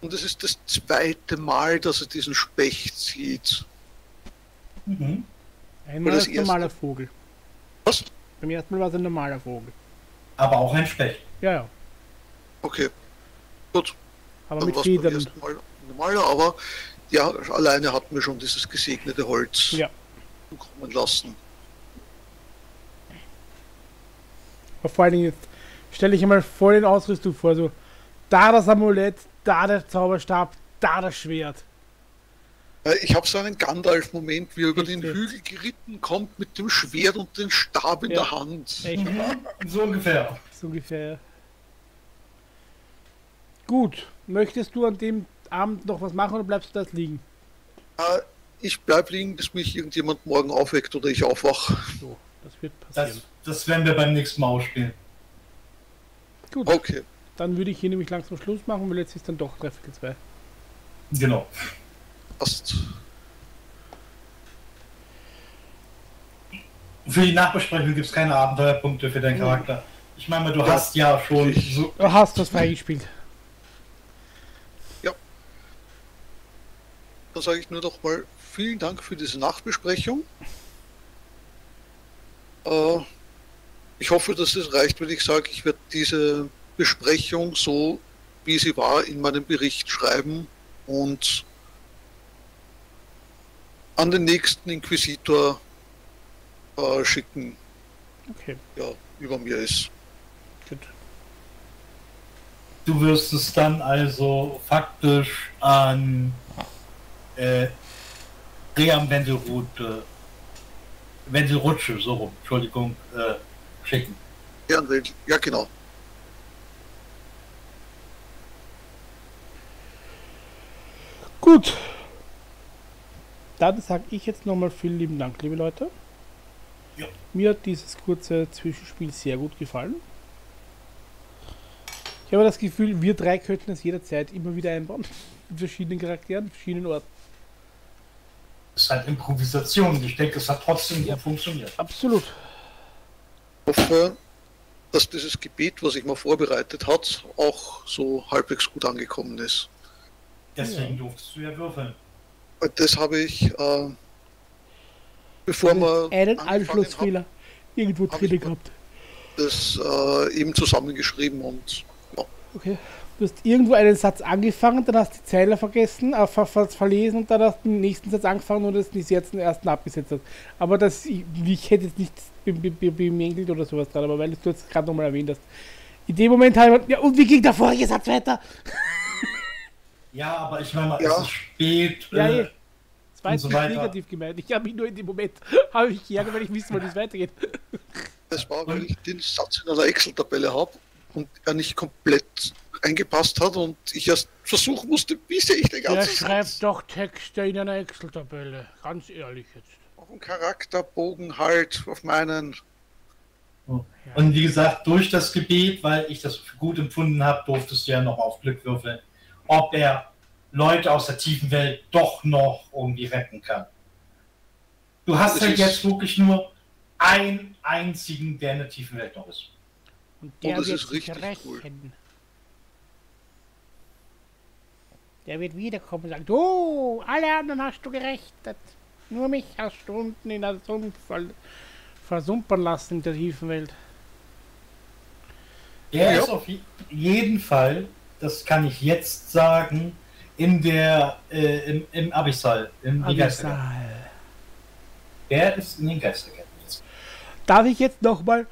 Und es ist das zweite Mal, dass er diesen Specht sieht. Mhm. Einmal als normaler Vogel. Was? Beim ersten Mal war es ein normaler Vogel. Aber auch ein Specht. Ja, ja. Okay. Gut. Aber mit Federn. Normaler, aber ja, alleine hatten wir schon dieses gesegnete Holz ja. kommen lassen. Aber vor allen Dingen jetzt stelle ich mal voll den Ausrüstung vor, so da das Amulett, da der Zauberstab, da das Schwert. Ich habe so einen Gandalf-Moment, wie er über den Hügel geritten kommt mit dem Schwert und dem Stab in ja. der Hand. Echt? So ungefähr. So ungefähr, ja. Gut, möchtest du an dem Abend noch was machen oder bleibst du das liegen? Äh, ich bleib liegen, bis mich irgendjemand morgen aufweckt oder ich aufwach. So, das wird passieren. Das, das werden wir beim nächsten Mal ausspielen. Gut. Okay. Dann würde ich hier nämlich langsam Schluss machen, weil jetzt ist dann doch Treffer 2. Genau. Passt. Für die Nachbesprechung gibt es keine Abenteuerpunkte für deinen Charakter. Ich meine, du ja. hast ja schon. So du hast das freigespielt. Da sage ich nur noch mal vielen Dank für diese Nachbesprechung. Äh, ich hoffe, dass es reicht, wenn ich sage, ich werde diese Besprechung so, wie sie war, in meinem Bericht schreiben und an den nächsten Inquisitor äh, schicken. Okay. Ja, über mir ist. Gut. Du wirst es dann also faktisch an äh, Ream Wendelrut, äh, Wendelrutsche, so rum, Entschuldigung, äh, schicken. Ja, ja, genau. Gut. Dann sage ich jetzt nochmal vielen lieben Dank, liebe Leute. Ja. Mir hat dieses kurze Zwischenspiel sehr gut gefallen. Ich habe das Gefühl, wir drei könnten es jederzeit immer wieder einbauen. <laughs> Mit verschiedenen Charakteren, verschiedenen Orten ist halt Improvisation. Ich denke, es hat trotzdem ja. funktioniert. Absolut. Ich hoffe, dass dieses Gebet, was ich mal vorbereitet hat, auch so halbwegs gut angekommen ist. Deswegen ja. durftest du ja würfeln. Das habe ich, äh, bevor man. Einen Anschlussfehler irgendwo drin gehabt. Das äh, eben zusammengeschrieben und ja. Okay. Du hast irgendwo einen Satz angefangen, dann hast du die Zeile vergessen, äh, ver ver verlesen und dann hast du den nächsten Satz angefangen und das nicht jetzt den ersten abgesetzt hast. Aber das, ich, ich hätte jetzt nichts bemängelt oder sowas dran, aber weil du es gerade nochmal erwähnt hast. In dem Moment habe ich, ja, und wie ging der vorige Satz weiter? <laughs> Ja, aber ich meine, ja. es ist spät. Ja, äh, das war jetzt so nicht negativ gemeint. Ich habe mich nur in dem Moment, <laughs> habe ich geärgert, weil ich wissen wollte, wie es weitergeht. Das war, weil ich den Satz in einer Excel-Tabelle habe und er nicht komplett eingepasst hat und ich erst versuchen musste, wie sehe ich den ganzen Der schreibt doch Texte in einer Excel-Tabelle, ganz ehrlich jetzt. Auf einen Charakterbogen halt, auf meinen. Und wie gesagt, durch das Gebet, weil ich das für gut empfunden habe, durftest du ja noch auf Glück würfeln, ob er Leute aus der tiefen Welt doch noch irgendwie retten kann. Du hast halt jetzt wirklich nur einen einzigen, der in der tiefen Welt noch ist. Und der und wird sich rächen. Cool. Der wird wiederkommen und sagen, du, alle anderen hast du gerechnet. Nur mich hast du unten in der Sumpf versumpern lassen in der tiefen Welt. Er ja. ist auf jeden Fall, das kann ich jetzt sagen, in der, äh, im, im Abyssal, im Abyssal. Er ist in den Geistergärten. Darf ich jetzt nochmal,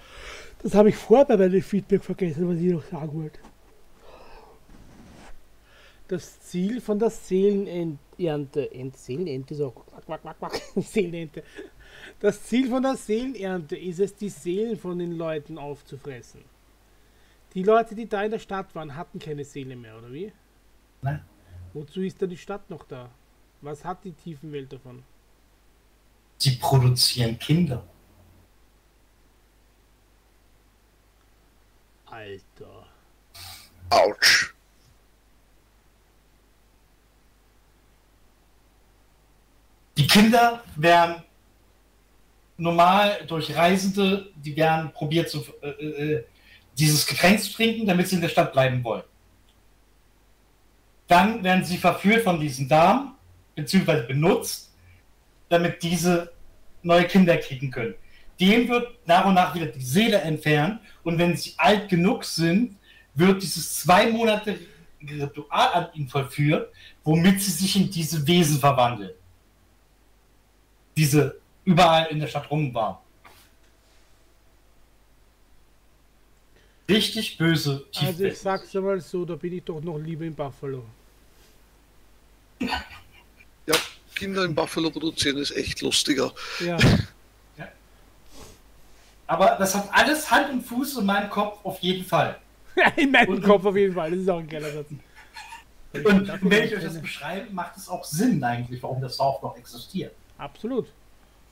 das habe ich vorher bei meinem Feedback vergessen, was ich noch sagen wollte. Das Ziel von der Seelenernte, Ent, Seelenente ist auch, quack, quack, quack, <laughs> Seelenente. Das Ziel von der Seelenernte ist es, die Seelen von den Leuten aufzufressen. Die Leute, die da in der Stadt waren, hatten keine Seele mehr, oder wie? Nein. Wozu ist da die Stadt noch da? Was hat die Tiefenwelt davon? Sie produzieren Kinder. Alter. Autsch. Die Kinder werden normal durch Reisende, die werden probiert, zu, äh, äh, dieses Getränk zu trinken, damit sie in der Stadt bleiben wollen. Dann werden sie verführt von diesen Damen, beziehungsweise benutzt, damit diese neue Kinder kriegen können. Dem wird nach und nach wieder die Seele entfernt und wenn sie alt genug sind, wird dieses zwei Monate Ritual an ihnen vollführt, womit sie sich in diese Wesen verwandeln. Diese überall in der Stadt rum waren. Richtig böse Tiefwelt. Also ich sag's mal so, da bin ich doch noch lieber in Buffalo. Ja, Kinder in Buffalo produzieren ist echt lustiger. Ja. <laughs> ja. Aber das hat alles Hand und Fuß in meinem Kopf auf jeden Fall. <laughs> in meinem und, Kopf auf jeden Fall, das ist auch ein geiler Satz. Und wenn ich euch das beschreibe, macht es auch Sinn eigentlich, warum das Dorf noch existiert. Absolut.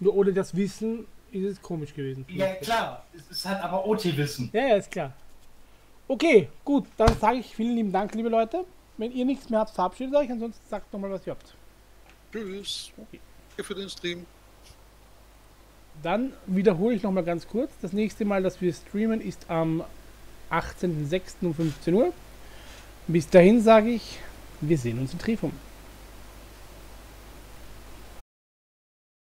Nur ohne das Wissen ist es komisch gewesen. Ja, klar. Es ist halt aber OT-Wissen. Ja, ja, ist klar. Okay, gut. Dann sage ich vielen lieben Dank, liebe Leute. Wenn ihr nichts mehr habt, verabschiedet euch. Ansonsten sagt nochmal, was ihr habt. Tschüss. Okay. Für den Stream. Dann wiederhole ich nochmal ganz kurz. Das nächste Mal, dass wir streamen, ist am 18.06. um 15 Uhr. Bis dahin sage ich, wir sehen uns in Trifum.